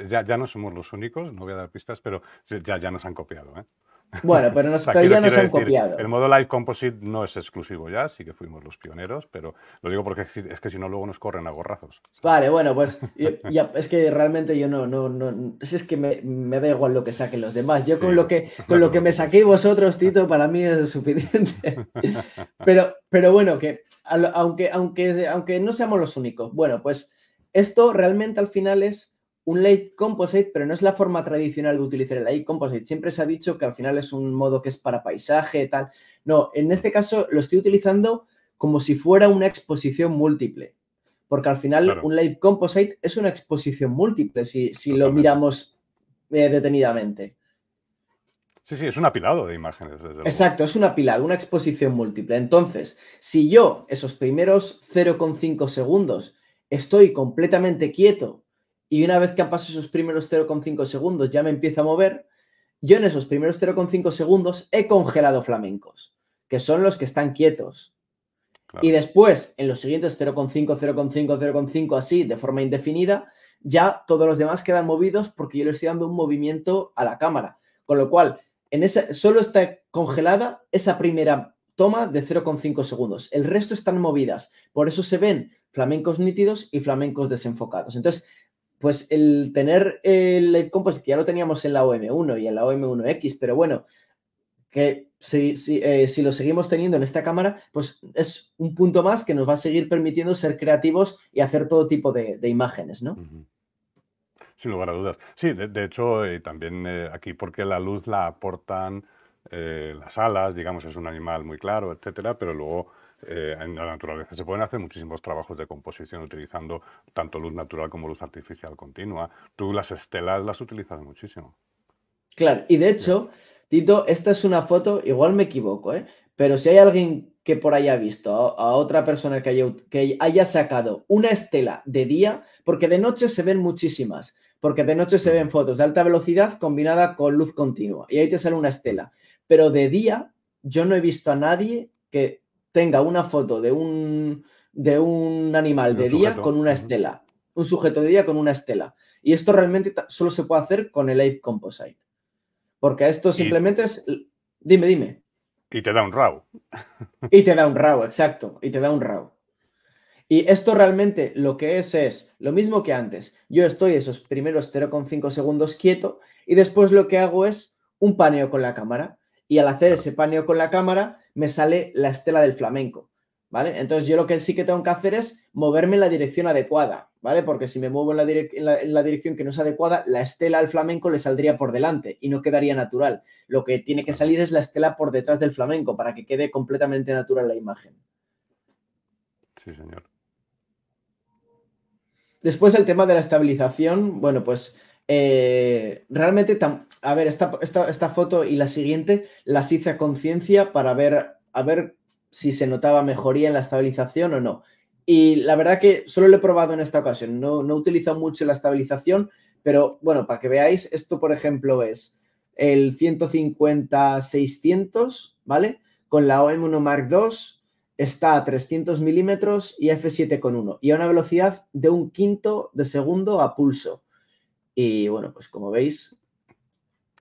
ya, ya, no somos los únicos, no voy a dar pistas, pero ya, ya nos han copiado. ¿eh? Bueno, pero, nos, ya nos han copiado. El modo Live Composite no es exclusivo ya, sí que fuimos los pioneros, pero lo digo porque es que si no, luego nos corren a gorrazos. Vale, bueno, pues ya, es que realmente yo no, no, no, es que me, me, da igual lo que saquen los demás. Yo con lo que, con lo que me saqué vosotros, Tito, para mí es suficiente. Pero, pero bueno, que aunque, aunque, aunque no seamos los únicos, bueno, pues esto realmente al final es un light composite, pero no es la forma tradicional de utilizar el light composite. Siempre se ha dicho que al final es un modo que es para paisaje, tal. No, en este caso lo estoy utilizando como si fuera una exposición múltiple. Porque al final un light composite es una exposición múltiple si, lo miramos eh, detenidamente. Sí, sí, es un apilado de imágenes. Exacto, es un apilado, una exposición múltiple. Entonces, si yo esos primeros 0,5 segundos estoy completamente quieto y una vez que han pasado esos primeros 0,5 segundos ya me empiezo a mover, yo en esos primeros 0,5 segundos he congelado flamencos, que son los que están quietos. Y después, en los siguientes 0,5, 0,5, 0,5, así, de forma indefinida, ya todos los demás quedan movidos porque yo le estoy dando un movimiento a la cámara. Con lo cual, en esa, solo está congelada esa primera toma de 0,5 segundos. El resto están movidas. Por eso se ven flamencos nítidos y flamencos desenfocados. Entonces, pues el tener el composite, que ya lo teníamos en la OM1 y en la OM1X, pero bueno, que si, eh, si, lo seguimos teniendo en esta cámara, pues es un punto más que nos va a seguir permitiendo ser creativos y hacer todo tipo de, imágenes, ¿no? Sin lugar a dudas. Sí, de, hecho, también eh, aquí porque la luz la aportan las alas, digamos, es un animal muy claro, etcétera, pero luego eh, en la naturaleza. Se pueden hacer muchísimos trabajos de composición utilizando tanto luz natural como luz artificial continua. Tú las estelas las utilizas muchísimo. Claro, y de hecho, Tito, esta es una foto, igual me equivoco, ¿eh? pero si hay alguien que por ahí ha visto a, otra persona que haya, que haya sacado una estela de día, porque de noche se ven muchísimas, porque de noche se ven fotos de alta velocidad combinada con luz continua, y ahí te sale una estela, pero de día yo no he visto a nadie que tenga una foto de un, de un animal de, día con una estela, un sujeto de día con una estela. Y esto realmente solo se puede hacer con el Ape Composite. Porque esto simplemente es... Dime, dime. Y te da un RAW. Y te da un RAW, exacto. Y te da un RAW. Y esto realmente lo que es es lo mismo que antes. Yo estoy esos primeros 0,5 segundos quieto y después lo que hago es un paneo con la cámara. Y al hacer ese paneo con la cámara, me sale la estela del flamenco. ¿vale? Entonces yo lo que sí que tengo que hacer es moverme en la dirección adecuada, ¿vale? Porque si me muevo en la, en la, dirección que no es adecuada, la estela al flamenco le saldría por delante y no quedaría natural. Lo que tiene que salir es la estela por detrás del flamenco para que quede completamente natural la imagen. Sí, señor. Después el tema de la estabilización, bueno, pues eh, realmente, a ver, esta, esta, foto y la siguiente las hice a conciencia para ver, a ver si se notaba mejoría en la estabilización o no. Y la verdad que solo lo he probado en esta ocasión, no, no he utilizado mucho la estabilización, pero bueno, para que veáis, esto por ejemplo es el 150-600, ¿vale? Con la OM1 Mark II está a 300 milímetros y f7,1 y a una velocidad de un quinto de segundo a pulso. Y bueno, pues como veis,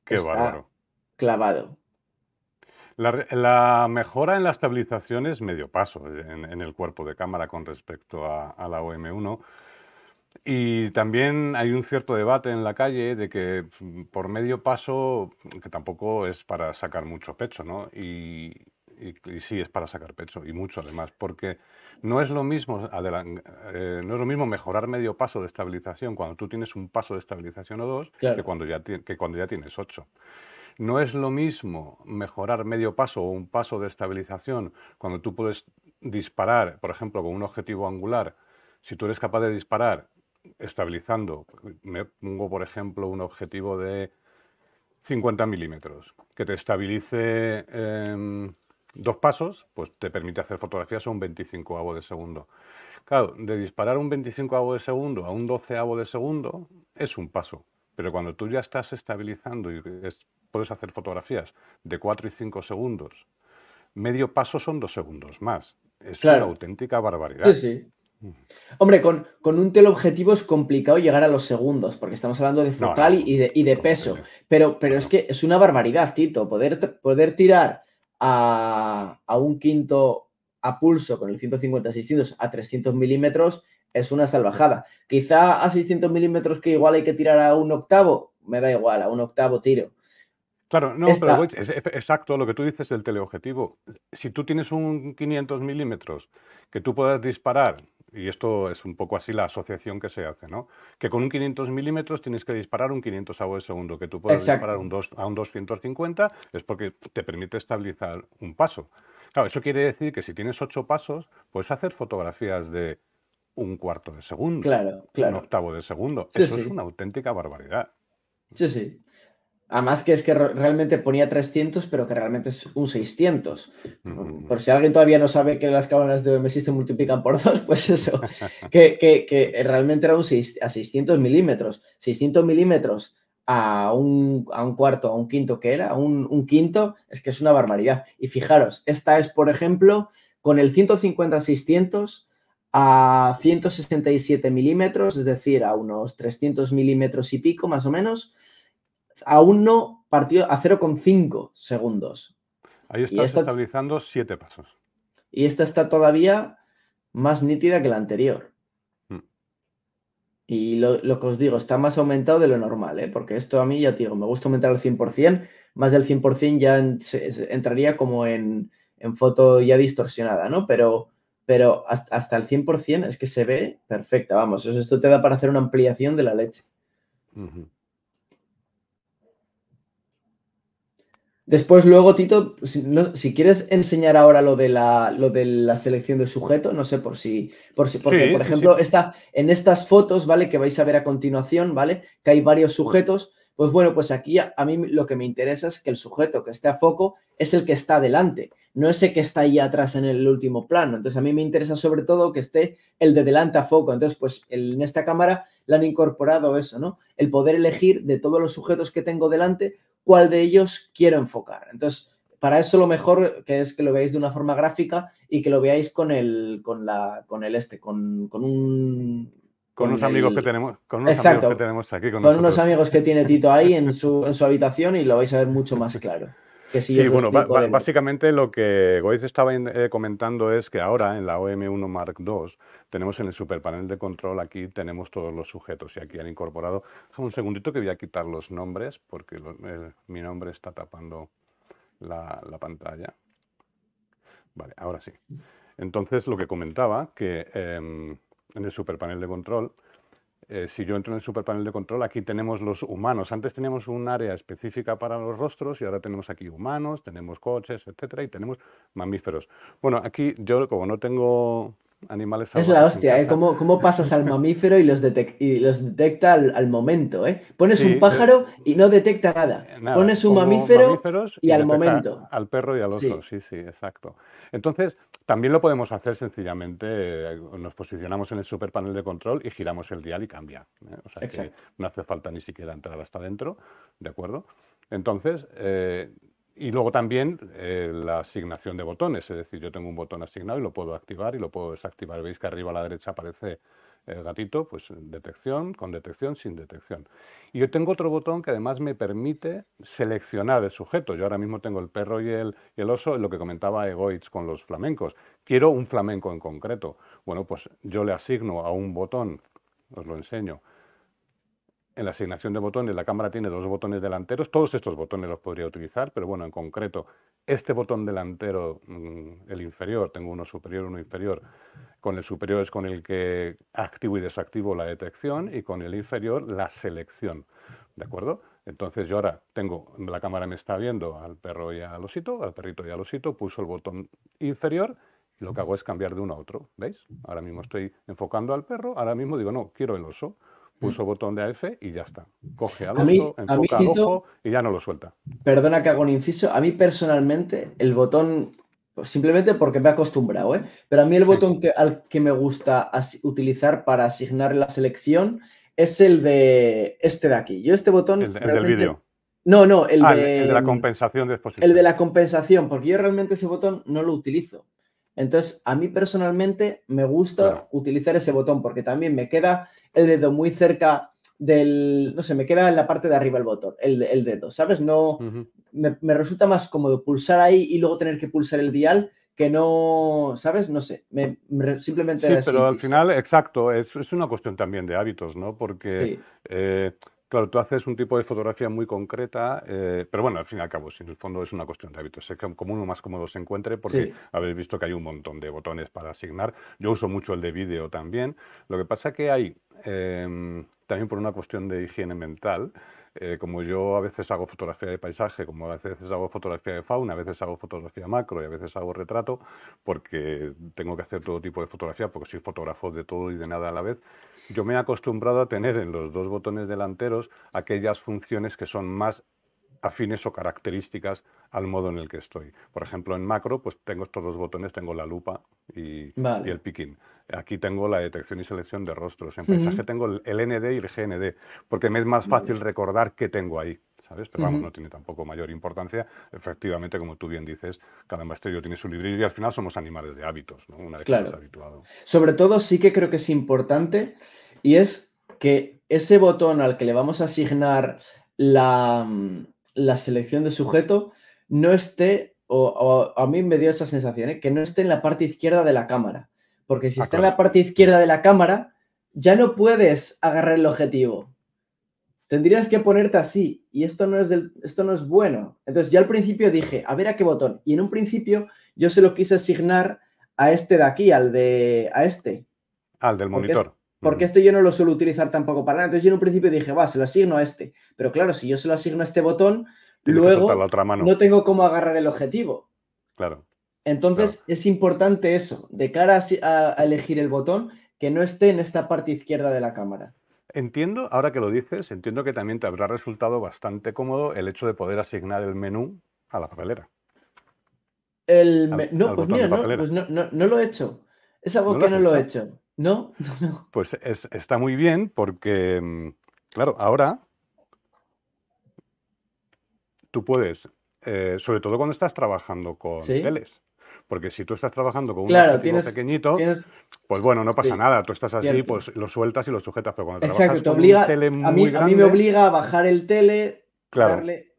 está clavado. La, mejora en la estabilización es medio paso en, el cuerpo de cámara con respecto a, la OM1. Y también hay un cierto debate en la calle de que mm, por medio paso, que tampoco es para sacar mucho pecho, ¿no? Y, y, sí es para sacar pecho, y mucho además, porque no es lo mismo eh, no es lo mismo mejorar medio paso de estabilización cuando tú tienes un paso de estabilización o dos que, cuando ya que cuando ya tienes ocho. No es lo mismo mejorar medio paso o un paso de estabilización cuando tú puedes disparar, por ejemplo, con un objetivo angular. Si tú eres capaz de disparar estabilizando, me pongo, por ejemplo, un objetivo de 50 milímetros, que te estabilice dos pasos, pues te permite hacer fotografías a un 25 de segundo. Claro, de disparar un 25 de segundo a un 12 de segundo es un paso, pero cuando tú ya estás estabilizando y puedes hacer fotografías de 4 y 5 segundos, medio paso son dos segundos más. Es una auténtica barbaridad. Sí, sí. Hombre, con, con, un teleobjetivo es complicado llegar a los segundos, porque estamos hablando de focal y, de, y de peso. Pero, pero es que es una barbaridad, Tito, poder, poder tirar a, un quinto a pulso con el 150-600 a 300 milímetros es una salvajada. Quizá a 600 milímetros que igual hay que tirar a un octavo, me da igual, a un octavo tiro. Claro, no, pero es, exacto lo que tú dices del teleobjetivo. Si tú tienes un 500 milímetros que tú puedas disparar y esto es un poco así la asociación que se hace, ¿no? Que con un 500 milímetros tienes que disparar un 500 de segundo, que tú puedes disparar un a un 250 es porque te permite estabilizar un paso. Claro, eso quiere decir que si tienes ocho pasos, puedes hacer fotografías de un cuarto de segundo, claro, claro. un octavo de segundo. eso es una auténtica barbaridad. Sí, sí. Además que es que realmente ponía 300, pero que realmente es un 600. Por si alguien todavía no sabe que las cámaras de OM System multiplican por dos, pues eso, que, realmente era un a 600 milímetros. 600 milímetros a un, cuarto, a un quinto que era, a un, un, quinto, es que es una barbaridad. Y fijaros, esta es, por ejemplo, con el 150-600 a 167 milímetros, es decir, a unos 300 milímetros y pico más o menos aún no partió a 0,5 segundos. Ahí está estabilizando 7 pasos. Y esta está todavía más nítida que la anterior. Hmm. Y lo, que os digo, está más aumentado de lo normal, ¿eh? porque esto a mí ya te digo, me gusta aumentar al 100%, más del 100% ya entraría como en, foto ya distorsionada, ¿no? Pero, pero hasta, el 100% es que se ve perfecta, vamos, esto te da para hacer una ampliación de la leche. Después, luego, Tito, si, quieres enseñar ahora lo de, la, lo de la selección de sujeto, no sé por si, por si porque, por ejemplo, en estas fotos, ¿vale? Que vais a ver a continuación, ¿vale? Que hay varios sujetos. Pues bueno, pues aquí a, mí lo que me interesa es que el sujeto que esté a foco es el que está delante, no ese que está ahí atrás en el último plano. Entonces, a mí me interesa sobre todo que esté el de delante a foco. Entonces, pues en esta cámara le han incorporado eso, ¿no? El poder elegir de todos los sujetos que tengo delante cuál de ellos quiero enfocar. Entonces, para eso lo mejor que es que lo veáis de una forma gráfica y que lo veáis con el, con la, con el este, con, un con, unos amigos que tenemos, con unos amigos que tenemos aquí. Con, unos amigos que tiene Tito ahí en su, en su habitación y lo vais a ver mucho más claro. Sí, bueno, básicamente lo que Goiz estaba eh, comentando es que ahora en la OM1 Mark II tenemos en el superpanel de control, aquí tenemos todos los sujetos y aquí han incorporado, un segundito que voy a quitar los nombres porque mi nombre está tapando la, pantalla. Vale, ahora sí. Entonces, lo que comentaba, que em, en el superpanel de control, eh, si yo entro en el superpanel de control, aquí tenemos los humanos. Antes teníamos un área específica para los rostros y ahora tenemos aquí humanos, tenemos coches, etcétera, y tenemos mamíferos. Bueno, aquí yo, como no tengo animales Es la hostia, ¿eh? ¿Cómo, ¿Cómo, pasas al mamífero y los, y los detecta al, momento? ¿eh? Pones un pájaro y no detecta nada. Eh, Pones un mamífero y, al momento. Al perro y al oso, sí. sí, exacto. Entonces, también lo podemos hacer sencillamente, eh, nos posicionamos en el super panel de control y giramos el dial y cambia. ¿eh? O sea que no hace falta ni siquiera entrar hasta adentro, ¿de acuerdo? Entonces, y luego también eh, la asignación de botones, es decir, yo tengo un botón asignado y lo puedo activar y lo puedo desactivar. Veis que arriba a la derecha aparece el gatito, pues detección, con detección, sin detección. Y yo tengo otro botón que además me permite seleccionar el sujeto. Yo ahora mismo tengo el perro y el, y el oso, lo que comentaba Egoitz con los flamencos. Quiero un flamenco en concreto. Bueno, pues yo le asigno a un botón, os lo enseño, en la asignación de botones la cámara tiene dos botones delanteros, todos estos botones los podría utilizar, pero bueno, en concreto, este botón delantero, mm, el inferior, tengo uno superior, uno inferior, con el superior es con el que activo y desactivo la detección y con el inferior la selección, ¿de acuerdo? Entonces yo ahora tengo, la cámara me está viendo al perro y al osito, al perrito y al osito, puso el botón inferior y lo que hago es cambiar de uno a otro, ¿veis? Ahora mismo estoy enfocando al perro, ahora mismo digo, no, quiero el oso puso botón de AF y ya está. Coge al oso, enfoca al ojo y ya no lo suelta. Perdona que hago un inciso. A mí personalmente el botón, simplemente porque me he acostumbrado, ¿eh? pero a mí el botón que, al que me gusta utilizar para asignar la selección es el de este de aquí. Yo este botón... El, del vídeo. No, no, el, ah, de, el de la compensación de exposición. El de la compensación, porque yo realmente ese botón no lo utilizo. Entonces, a mí personalmente me gusta utilizar ese botón porque también me queda el dedo muy cerca del, no sé, me queda en la parte de arriba el botón, el, el dedo, ¿sabes? No, me, resulta más cómodo pulsar ahí y luego tener que pulsar el dial que no, ¿sabes? No sé, me, simplemente... Sí, pero al final, exacto, es, es, una cuestión también de hábitos, ¿no? Porque... Eh, Claro, tú haces un tipo de fotografía muy concreta, eh, pero bueno, al fin y al cabo, si en el fondo es una cuestión de hábitos. Es como uno más cómodo se encuentre, porque habéis visto que hay un montón de botones para asignar. Yo uso mucho el de vídeo también. Lo que pasa que hay, em, también por una cuestión de higiene mental, eh, como yo a veces hago fotografía de paisaje, como a veces hago fotografía de fauna, a veces hago fotografía macro y a veces hago retrato, porque tengo que hacer todo tipo de fotografía, porque soy fotógrafo de todo y de nada a la vez, yo me he acostumbrado a tener en los dos botones delanteros aquellas funciones que son más afines o características al modo en el que estoy. Por ejemplo, en macro, pues tengo estos dos botones, tengo la lupa y, el picking. Aquí tengo la detección y selección de rostros. En paisaje tengo el, ND y el GND, porque me es más fácil recordar qué tengo ahí. ¿sabes? Pero vamos, no tiene tampoco mayor importancia. Efectivamente, como tú bien dices, cada maestrillo tiene su librería y al final somos animales de hábitos, ¿no? Una vez que estás habituado. Sobre todo, sí que creo que es importante y es que ese botón al que le vamos a asignar la, la selección de sujeto no esté, o, a mí me dio esa sensación, ¿eh? que no esté en la parte izquierda de la cámara. Porque si ah, está en la parte izquierda de la cámara, ya no puedes agarrar el objetivo. Tendrías que ponerte así y esto no es, del, esto no es bueno. Entonces ya al principio dije, a ver a qué botón. Y en un principio yo se lo quise asignar a este de aquí, al de, a este. Al del monitor. Porque este yo no lo suelo utilizar tampoco para nada. Entonces yo en un principio dije, va, se lo asigno a este. Pero claro, si yo se lo asigno a este botón, luego no tengo cómo agarrar el objetivo. Claro. Entonces es importante eso, de cara a, elegir el botón, que no esté en esta parte izquierda de la cámara. Entiendo, ahora que lo dices, entiendo que también te habrá resultado bastante cómodo el hecho de poder asignar el menú a la papelera. El no, pues mira, pues no, no, lo he hecho. Esa boca no lo he hecho. No, no, Pues está muy bien porque, mm, claro, ahora tú puedes, eh, sobre todo cuando estás trabajando con teles, porque si tú estás trabajando con un claro, pequeñito, pues bueno, no pasa nada. Tú estás así, pues lo sueltas y lo sujetas. Pero cuando Exacto, trabajas con un tele muy a, mí, a mí me obliga a bajar el tele, claro. darle.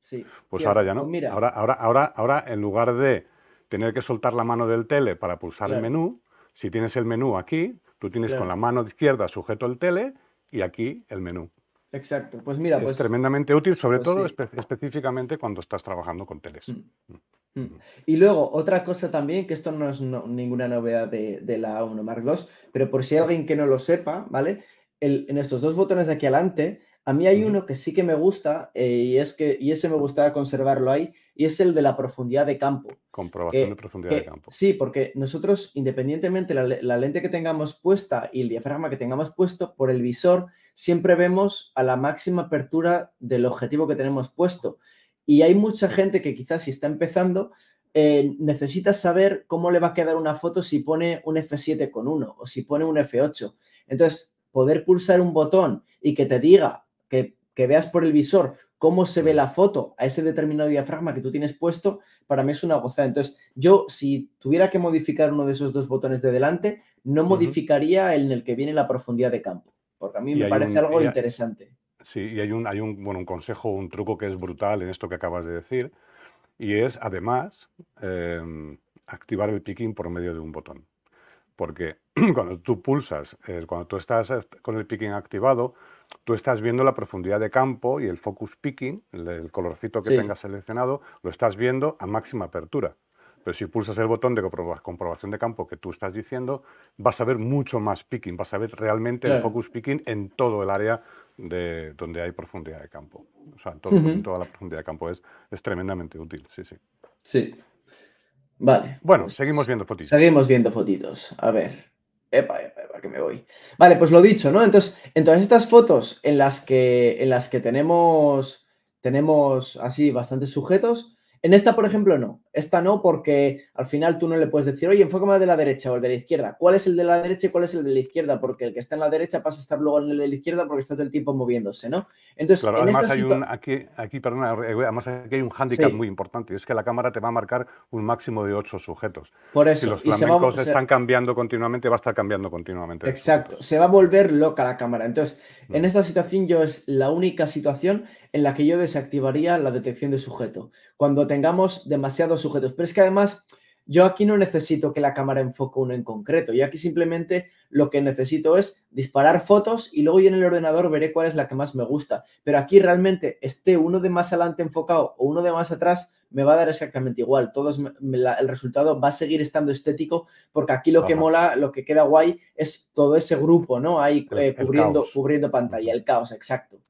Sí, pues ahora ya no. Pues ahora, ahora, ahora, ahora, en lugar de tener que soltar la mano del tele para pulsar el menú, si tienes el menú aquí, tú tienes con la mano izquierda sujeto el tele y aquí el menú. Exacto, pues mira, es pues tremendamente útil, sobre pues todo específicamente cuando estás trabajando con teles. Mm. Mm. Mm. Y luego, otra cosa también, que esto no es ninguna novedad de, la A1 Mark II, pero por si hay alguien que no lo sepa, ¿vale? en estos dos botones de aquí adelante, a mí hay uno que sí que me gusta eh, y, es que, y ese me gustaría conservarlo ahí, y es el de la profundidad de campo. Comprobación de profundidad de campo. Sí, porque nosotros, independientemente la, la lente que tengamos puesta y el diafragma que tengamos puesto, por el visor siempre vemos a la máxima apertura del objetivo que tenemos puesto. Y hay mucha gente que quizás si está empezando, eh, necesita saber cómo le va a quedar una foto si pone un F7 con 1 o si pone un F8. Entonces, poder pulsar un botón y que te diga, que, que veas por el visor cómo se ve la foto a ese determinado diafragma que tú tienes puesto, para mí es una gozada. Entonces, yo si tuviera que modificar uno de esos dos botones de delante, no modificaría el en el que viene la profundidad de campo, porque a mí me parece algo interesante. Sí, y hay un, hay un, bueno, un consejo, un truco que es brutal en esto que acabas de decir, y es además em, activar el picking por medio de un botón. Porque cuando tú pulsas, eh, cuando tú estás con el picking activado, tú estás viendo la profundidad de campo y el focus picking, el, colorcito que tengas seleccionado, lo estás viendo a máxima apertura. Pero si pulsas el botón de comprobación de campo que tú estás diciendo, vas a ver mucho más picking, vas a ver realmente el focus picking en todo el área de donde hay profundidad de campo. O sea, en toda la profundidad de campo es, es tremendamente útil, sí, sí. Sí. Vale. Bueno, pues seguimos viendo fotitos. Seguimos viendo fotitos. A ver. Epa, epa, epa, que me voy. Vale, pues lo dicho, ¿no? Entonces, en todas estas fotos en las que, en las que tenemos, tenemos así bastantes sujetos, en esta, por ejemplo, no. Esta no porque al final tú no le puedes decir, oye, enfócame de la derecha o el de la izquierda. ¿Cuál es el de la derecha y cuál es el de la izquierda? Porque el que está en la derecha pasa a estar luego en el de la izquierda porque está todo el tiempo moviéndose, ¿no? Entonces, además hay un, aquí, aquí, perdona, eh, además aquí hay un hándicap muy importante y es que la cámara te va a marcar un máximo de ocho sujetos. Por eso. Si los flamencos están cambiando continuamente, va a estar cambiando continuamente. Exacto. Se va a volver loca la cámara. Entonces, en mm. esta situación yo es la única situación en la que yo desactivaría la detección de sujeto, cuando tengamos demasiados sujetos. Pero es que además yo aquí no necesito que la cámara enfoque uno en concreto, yo aquí simplemente lo que necesito es disparar fotos y luego yo en el ordenador veré cuál es la que más me gusta. Pero aquí realmente esté uno de más adelante enfocado o uno de más atrás, me va a dar exactamente igual. Todos el resultado va a seguir estando estético porque aquí lo que mola, lo que queda guay es todo ese grupo, ¿no? Ahí eh, cubriendo, cubriendo pantalla, el caos, exacto.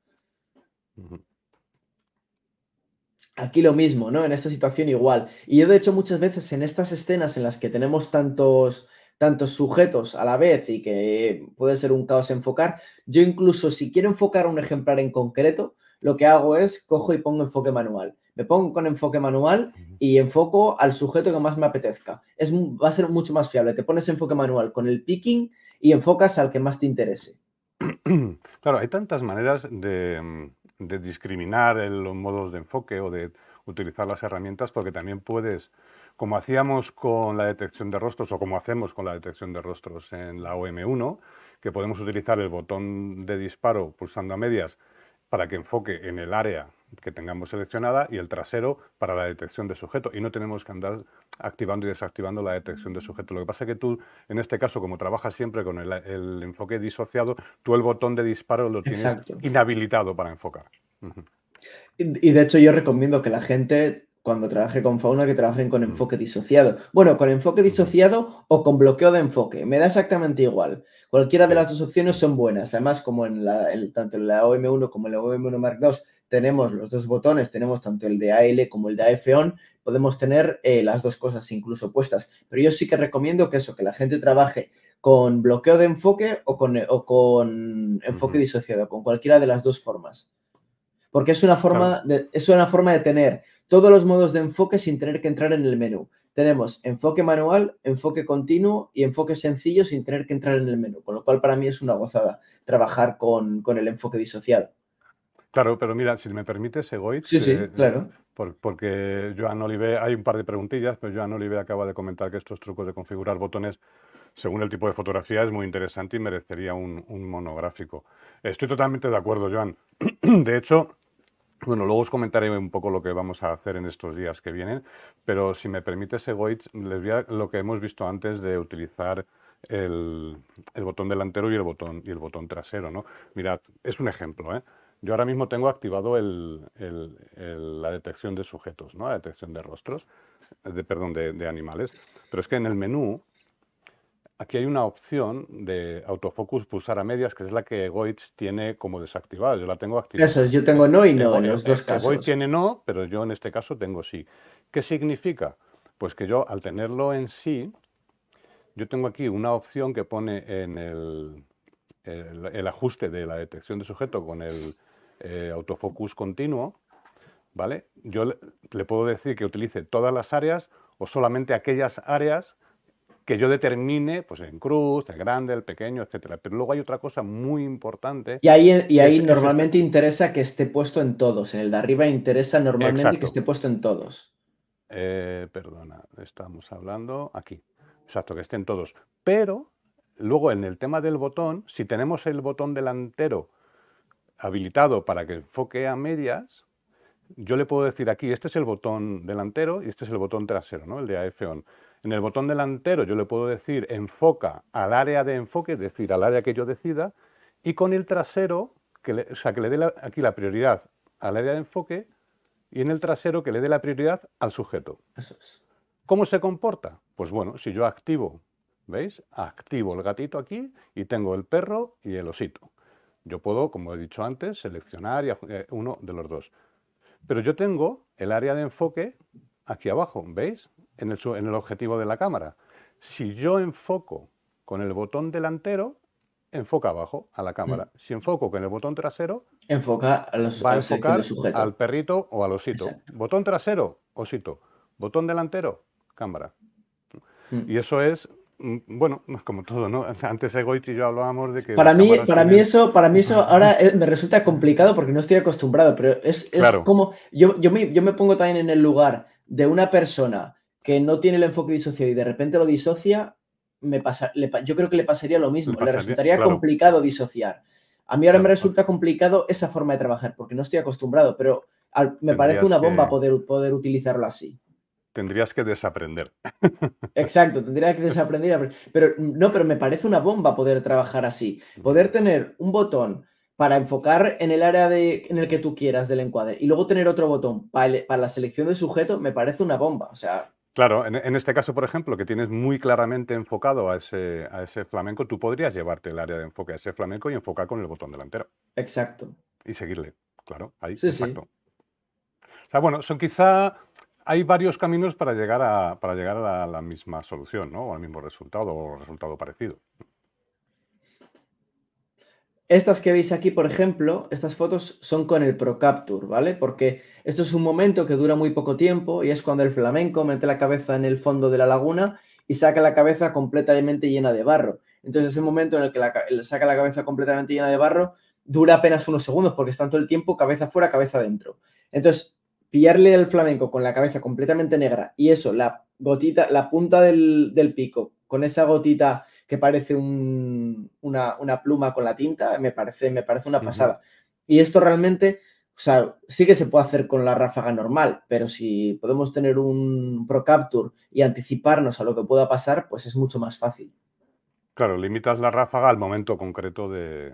Aquí lo mismo, ¿no? En esta situación igual. Y yo de hecho muchas veces en estas escenas en las que tenemos tantos, tantos sujetos a la vez y que puede ser un caos enfocar, yo incluso si quiero enfocar un ejemplar en concreto, lo que hago es cojo y pongo enfoque manual. Me pongo con enfoque manual y enfoco al sujeto que más me apetezca. Es, va a ser mucho más fiable. Te pones enfoque manual con el picking y enfocas al que más te interese. Claro, hay tantas maneras de, de discriminar los modos de enfoque o de utilizar las herramientas, porque también puedes, como hacíamos con la detección de rostros o como hacemos con la detección de rostros en la OM1, que podemos utilizar el botón de disparo pulsando a medias para que enfoque en el área que tengamos seleccionada y el trasero para la detección de sujeto. Y no tenemos que andar activando y desactivando la detección de sujeto. Lo que pasa es que tú, en este caso, como trabajas siempre con el, enfoque disociado, tú el botón de disparo lo tienes inhabilitado para enfocar. y, de hecho yo recomiendo que la gente cuando trabaje con fauna que trabajen con enfoque disociado. Bueno, con enfoque disociado o con bloqueo de enfoque. Me da exactamente igual. Cualquiera de las dos opciones son buenas. Además, como en la, tanto en la OM1 como en la OM1 Mark II tenemos los dos botones, tenemos tanto el de AL como el de AF-ON, podemos tener eh, las dos cosas incluso puestas. Pero yo sí que recomiendo que eso, que la gente trabaje con bloqueo de enfoque o con, con enfoque disociado, con cualquiera de las dos formas. Porque es una, forma de, es una forma de tener todos los modos de enfoque sin tener que entrar en el menú. Tenemos enfoque manual, enfoque continuo y enfoque sencillo sin tener que entrar en el menú, con lo cual para mí es una gozada trabajar con, con el enfoque disociado. Claro, pero mira, si me permite, Segoit. Sí, sí, eh, claro. porque Joan Olive, hay un par de preguntillas, pero Joan Olive acaba de comentar que estos trucos de configurar botones según el tipo de fotografía es muy interesante y merecería un, monográfico. Estoy totalmente de acuerdo, Joan. De hecho, bueno, luego os comentaré un poco lo que vamos a hacer en estos días que vienen, pero si me permite, Segoit, les voy a lo que hemos visto antes de utilizar el, el, botón delantero y el botón, y el botón trasero. ¿no? Mirad, es un ejemplo. ¿eh? Yo ahora mismo tengo activado la detección de sujetos, ¿no? la detección de rostros. de, perdón, de, animales. Pero es que en el menú, aquí hay una opción de autofocus pulsar a medias, que es la que Goitz tiene como desactivada. Yo la tengo activada. Eso es, yo tengo no y no en los dos casos. Goitz tiene no, pero yo en este caso tengo sí. ¿Qué significa? Pues que yo al tenerlo en sí, yo tengo aquí una opción que pone en el, el, ajuste de la detección de sujeto con el eh, autofocus continuo, ¿vale? Yo le, puedo decir que utilice todas las áreas o solamente aquellas áreas que yo determine, pues en cruz, el grande, el pequeño, etcétera. Pero luego hay otra cosa muy importante. Y ahí, y ahí normalmente interesa que esté puesto en todos. En el de arriba interesa normalmente que esté puesto en todos. Eh, perdona, estamos hablando aquí. Exacto, que estén todos. Pero luego en el tema del botón, si tenemos el botón delantero habilitado para que enfoque a medias, yo le puedo decir aquí, este es el botón delantero y este es el botón trasero, ¿no? el de AF On. En el botón delantero yo le puedo decir enfoca al área de enfoque, es decir, al área que yo decida, y con el trasero, que le, o sea, que le dé aquí la prioridad al área de enfoque y en el trasero que le dé la prioridad al sujeto. Eso es. ¿Cómo se comporta? Pues bueno, si yo activo, ¿veis? Activo el gatito aquí y tengo el perro y el osito. Yo puedo, como he dicho antes, seleccionar eh, uno de los dos. Pero yo tengo el área de enfoque aquí abajo, ¿veis? En el, en el objetivo de la cámara. Si yo enfoco con el botón delantero, enfoca abajo a la cámara. Mm. Si enfoco con el botón trasero, enfoca a los, va a enfocar al perrito o al osito. Botón trasero, osito. Botón delantero, cámara. Mm. Y eso es Mm, bueno, como todo, ¿no? Antes Egoich y yo hablábamos de que... Para mí, para mí eso, para mí eso ahora eh, me resulta complicado porque no estoy acostumbrado, pero es, como... Yo, yo, me, yo me pongo también en el lugar de una persona que no tiene el enfoque disociado y de repente lo disocia, me pasa, yo creo que le pasaría lo mismo, le, resultaría complicado disociar. A mí ahora me resulta complicado esa forma de trabajar porque no estoy acostumbrado, pero me parece una bomba poder, poder utilizarlo así tendrías que desaprender. Exacto, tendría que desaprender. Pero no, pero me parece una bomba poder trabajar así. Poder tener un botón para enfocar en el área de, en el que tú quieras del encuadre y luego tener otro botón para, la selección de sujeto, me parece una bomba. O sea. Claro, en, este caso, por ejemplo, que tienes muy claramente enfocado a ese, a ese flamenco, tú podrías llevarte el área de enfoque a ese flamenco y enfocar con el botón delantero. Exacto. Y seguirle, claro, ahí. Sí, exacto. O sea, bueno, son quizá hay varios caminos para llegar a, para llegar a la, misma solución, ¿no? O al mismo resultado o resultado parecido. Estas que veis aquí, por ejemplo, estas fotos son con el ProCapture, ¿vale? Porque esto es un momento que dura muy poco tiempo y es cuando el flamenco mete la cabeza en el fondo de la laguna y saca la cabeza completamente llena de barro. Entonces, ese momento en el que saca la cabeza completamente llena de barro dura apenas unos segundos porque está todo el tiempo cabeza fuera, cabeza dentro. Entonces, pillarle al flamenco con la cabeza completamente negra y eso, la gotita, la punta del, pico, con esa gotita que parece una, pluma con la tinta, me parece, me parece una pasada. Y esto realmente, o sea, sí que se puede hacer con la ráfaga normal, pero si podemos tener un Pro Capture y anticiparnos a lo que pueda pasar, pues es mucho más fácil. Claro, limitas la ráfaga al momento concreto de,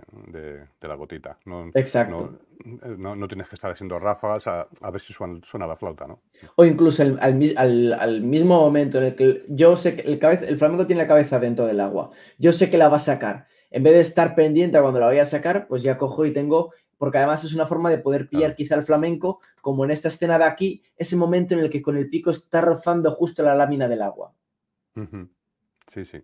la gotita. No, Exacto. No, tienes que estar haciendo ráfagas a, ver si suena, la flauta, ¿no? O incluso al, mismo momento en el que yo sé que el, el flamenco tiene la cabeza dentro del agua. Yo sé que la va a sacar. En vez de estar pendiente a cuando la vaya a sacar, pues ya cojo y tengo, porque además es una forma de poder pillar quizá el flamenco, como en esta escena de aquí, ese momento en el que con el pico está rozando justo la lámina del agua. Sí, sí.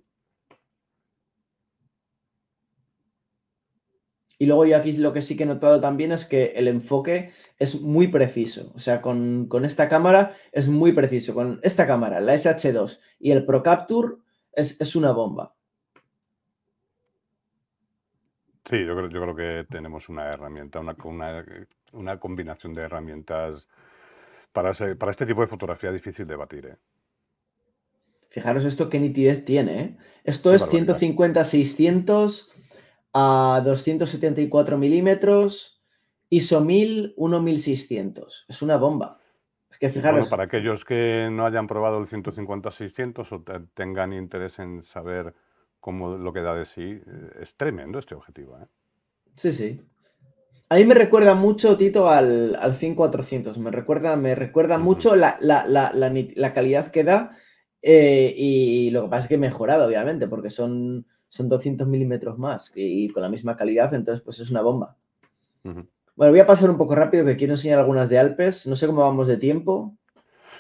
Y luego yo aquí lo que sí que he notado también es que el enfoque es muy preciso. O sea, con, esta cámara es muy preciso. Con esta cámara, la SH2 y el Pro Capture es, una bomba. Sí, yo creo, yo creo que tenemos una herramienta, una, una, combinación de herramientas para, para este tipo de fotografía difícil de batir. ¿eh? Fijaros esto qué nitidez tiene. ¿eh? Esto es 150-600 a 274 milímetros, ISO 1000, 1600. Es una bomba. Es que fijaros. Bueno, para aquellos que no hayan probado el 150-600 o tengan interés en saber cómo lo que da de sí, eh, es tremendo este objetivo. ¿eh? Sí, sí. A mí me recuerda mucho, Tito, al, al 5400. Me recuerda, me recuerda mucho la, calidad que da. Eh, y lo que pasa es que he mejorado, obviamente, porque son, son 200 milímetros más y, con la misma calidad, entonces pues es una bomba. Bueno, voy a pasar un poco rápido que quiero enseñar algunas de Alpes. No sé cómo vamos de tiempo.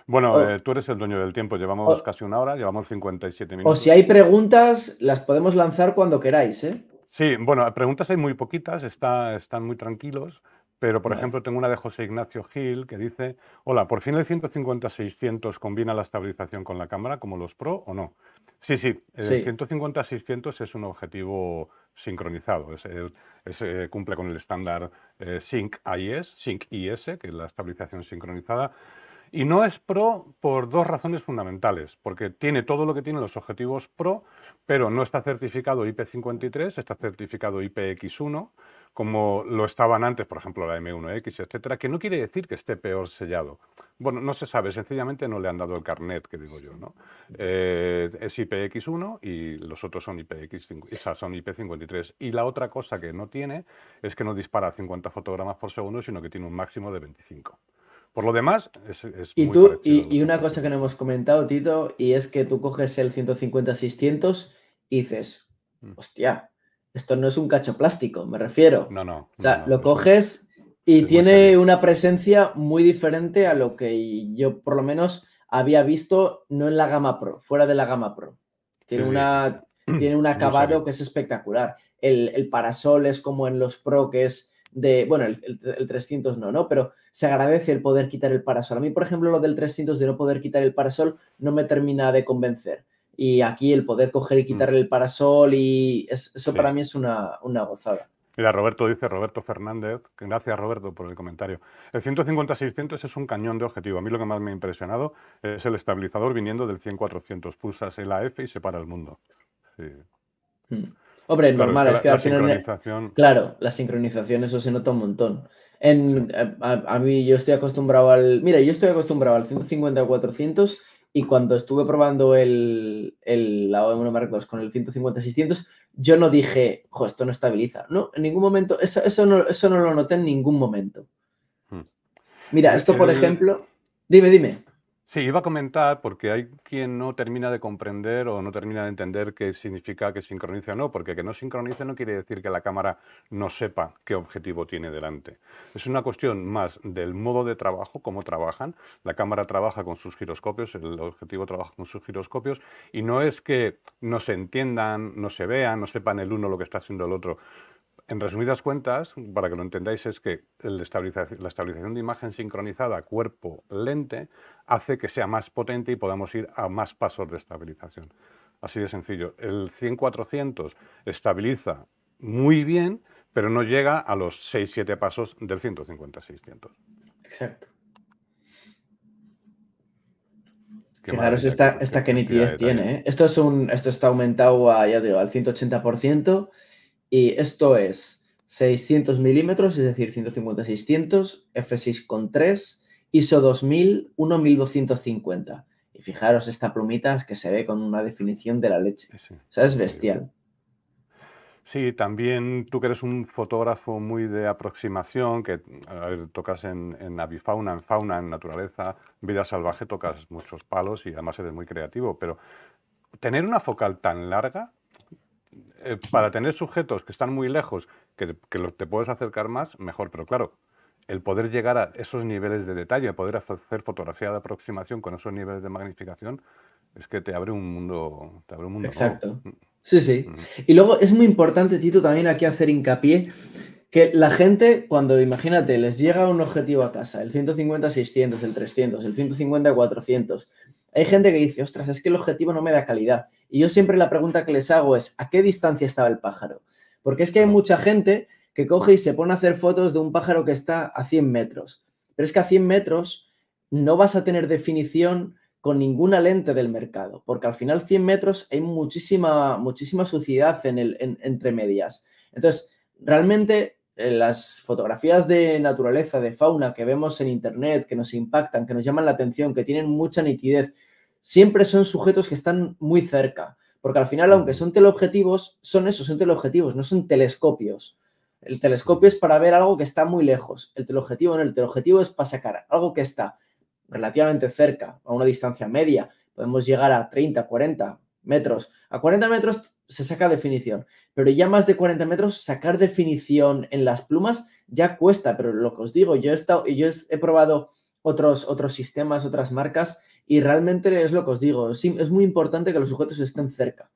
Bueno, oh. eh, tú eres el dueño del tiempo. Llevamos oh. casi una hora, llevamos 57 minutos. O si hay preguntas, las podemos lanzar cuando queráis, ¿eh? Sí, bueno, preguntas hay muy poquitas, está, están muy tranquilos, pero por ejemplo tengo una de José Ignacio Gil que dice, hola, ¿por fin el 150-600 combina la estabilización con la cámara como los Pro o no? Sí, sí, el 150-600 es un objetivo sincronizado, es, eh, cumple con el estándar eh, Sync IS, Sync IS, que es la estabilización sincronizada. Y no es Pro por dos razones fundamentales, porque tiene todo lo que tienen los objetivos Pro, pero no está certificado IP53, está certificado IPX1, como lo estaban antes, por ejemplo, la M1X, etcétera, que no quiere decir que esté peor sellado. Bueno, no se sabe, sencillamente no le han dado el carnet, que digo yo, ¿no? Eh, es IPX1 y los otros son, IPX, son IP53. Y la otra cosa que no tiene es que no dispara 50 fotogramas por segundo, sino que tiene un máximo de 25. Por lo demás, es, y tú, y, una cosa que no hemos comentado, Tito, y es que tú coges el 150-600 y dices, mm. hostia, esto no es un cacho plástico, me refiero. No, no. O sea, lo coges y tiene una presencia muy diferente a lo que yo por lo menos había visto, no en la gama Pro, fuera de la gama Pro. Tiene, una, tiene un acabado que es espectacular. El, el, parasol es como en los Pro, que es de, bueno, el, 300 no, ¿no? Pero se agradece el poder quitar el parasol. A mí, por ejemplo, lo del 300 de no poder quitar el parasol no me termina de convencer. Y aquí el poder coger y mm. quitarle el parasol y eso para mí es una, gozada. Mira, Roberto dice, Roberto Fernández, gracias Roberto por el comentario. El 150-600 es un cañón de objetivo. A mí lo que más me ha impresionado es el estabilizador viniendo del 100-400. Pulsas el AF y se para el mundo. Sí. Mm. Hombre, normal, es que, al final. Claro, la sincronización, eso se nota un montón. En, eh, a, mí, yo estoy acostumbrado al. Mira, yo estoy acostumbrado al 150-400 y cuando estuve probando el, el la OM1 Mark II con el 150-600, yo no dije, jo, esto no estabiliza. No, en ningún momento, eso, eso, no, eso no lo noté en ningún momento. Hmm. Mira, esto, por ejemplo. Dime, dime. Sí, iba a comentar porque hay quien no termina de comprender o no termina de entender qué significa que sincronice o no, porque que no sincronice no quiere decir que la cámara no sepa qué objetivo tiene delante. Es una cuestión más del modo de trabajo, cómo trabajan. La cámara trabaja con sus giroscopios, el objetivo trabaja con sus giroscopios, y no es que no se entiendan, no se vean, no sepan el uno lo que está haciendo el otro. En resumidas cuentas, para que lo entendáis, es que la estabilización de imagen sincronizada cuerpo-lente hace que sea más potente y podamos ir a más pasos de estabilización. Así de sencillo. El 100-400 estabiliza muy bien, pero no llega a los 6-7 pasos del 150-600. Exacto. Fijaros esta, esta que nitidez tiene. ¿eh? Esto, es un, esto está aumentado a, ya digo, al 180% y esto es 600 milímetros, es decir, 150-600, f6.3, ISO 2000, 1250. Y fijaros esta plumita es que se ve con una definición de la leche. O sea, es bestial. Sí, también tú que eres un fotógrafo muy de aproximación, que tocas en, en, avifauna, en fauna, en naturaleza, vida salvaje, tocas muchos palos y además eres muy creativo, pero tener una focal tan larga eh, para tener sujetos que están muy lejos, que, te puedes acercar más, mejor. Pero claro, el poder llegar a esos niveles de detalle, poder hacer fotografía de aproximación con esos niveles de magnificación, es que te abre un mundo. Te abre un mundo Exacto. Mm. Sí, sí. Mm. Y luego es muy importante, Tito, también aquí hacer hincapié que la gente, cuando imagínate, les llega un objetivo a casa, el 150-600, el 300, el 150-400, hay gente que dice, ostras, es que el objetivo no me da calidad. Y yo siempre la pregunta que les hago es, ¿a qué distancia estaba el pájaro? Porque es que hay mucha gente que coge y se pone a hacer fotos de un pájaro que está a 100 metros. Pero es que a 100 metros no vas a tener definición con ninguna lente del mercado, porque al final 100 metros hay muchísima, muchísima suciedad en el, entre medias. Entonces, realmente eh, las fotografías de naturaleza, de fauna que vemos en Internet, que nos impactan, que nos llaman la atención, que tienen mucha nitidez, siempre son sujetos que están muy cerca, porque al final, aunque son teleobjetivos, son esos, son teleobjetivos, no son telescopios. El telescopio es para ver algo que está muy lejos. El teleobjetivo no, el teleobjetivo es para sacar algo que está relativamente cerca, a una distancia media. Podemos llegar a 30, 40 metros. A 40 metros se saca definición, pero ya más de 40 metros sacar definición en las plumas ya cuesta, pero lo que os digo, yo he, estado, yo he probado otros, otros sistemas, otras marcas y realmente es lo que os digo, es muy importante que los sujetos estén cerca.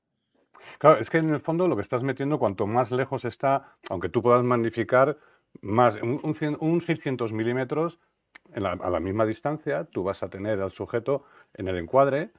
Claro, es que en el fondo lo que estás metiendo, cuanto más lejos está, aunque tú puedas magnificar más, un, 600 milímetros a la misma distancia, tú vas a tener al sujeto en el encuadre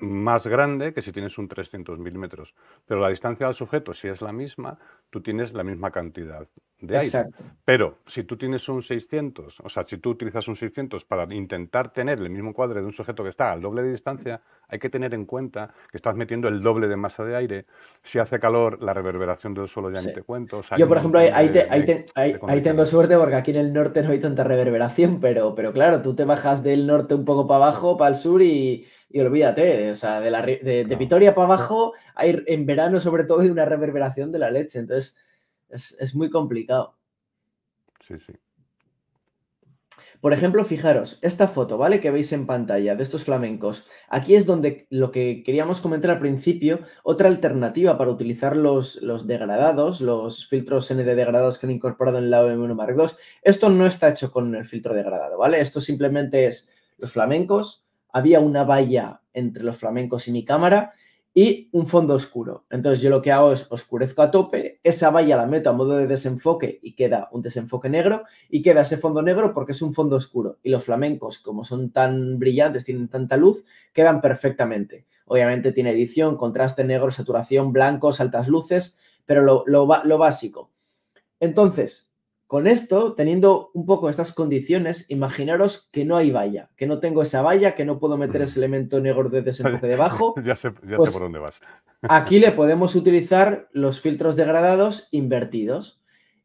más grande que si tienes un 300 milímetros. Pero la distancia al sujeto, si es la misma, tú tienes la misma cantidad de aire. Pero si tú tienes un 600, o sea, si tú utilizas un 600 para intentar tener el mismo cuadro de un sujeto que está al doble de distancia, hay que tener en cuenta que estás metiendo el doble de masa de aire. Si hace calor, la reverberación del suelo ya ni te cuento. Yo, por ejemplo, ahí, tengo suerte porque aquí en el norte no hay tanta reverberación, pero, pero claro, tú te bajas del norte un poco para abajo, para el sur y, olvídate, o sea, de, la, de, Vitoria para abajo, hay en verano sobre todo hay una reverberación de la leche. Entonces, es, muy complicado. Sí, sí. Por ejemplo, fijaros, esta foto, ¿vale? Que veis en pantalla de estos flamencos. Aquí es donde lo que queríamos comentar al principio, otra alternativa para utilizar los, los degradados, los filtros ND degradados que han incorporado en la OM1 Mark II. Esto no está hecho con el filtro degradado, ¿vale? Esto simplemente es los flamencos, había una valla entre los flamencos y mi cámara y un fondo oscuro. Entonces yo lo que hago es oscurezco a tope, esa valla la meto a modo de desenfoque y queda un desenfoque negro y queda ese fondo negro porque es un fondo oscuro. Y los flamencos, como son tan brillantes, tienen tanta luz, quedan perfectamente. Obviamente tiene edición, contraste negro, saturación, blancos, altas luces, pero lo, lo básico. Entonces, con esto, teniendo un poco estas condiciones, imaginaros que no hay valla, que no tengo esa valla, que no puedo meter ese elemento negro de desenfoque debajo. ya sé, pues por dónde vas. aquí le podemos utilizar los filtros degradados invertidos.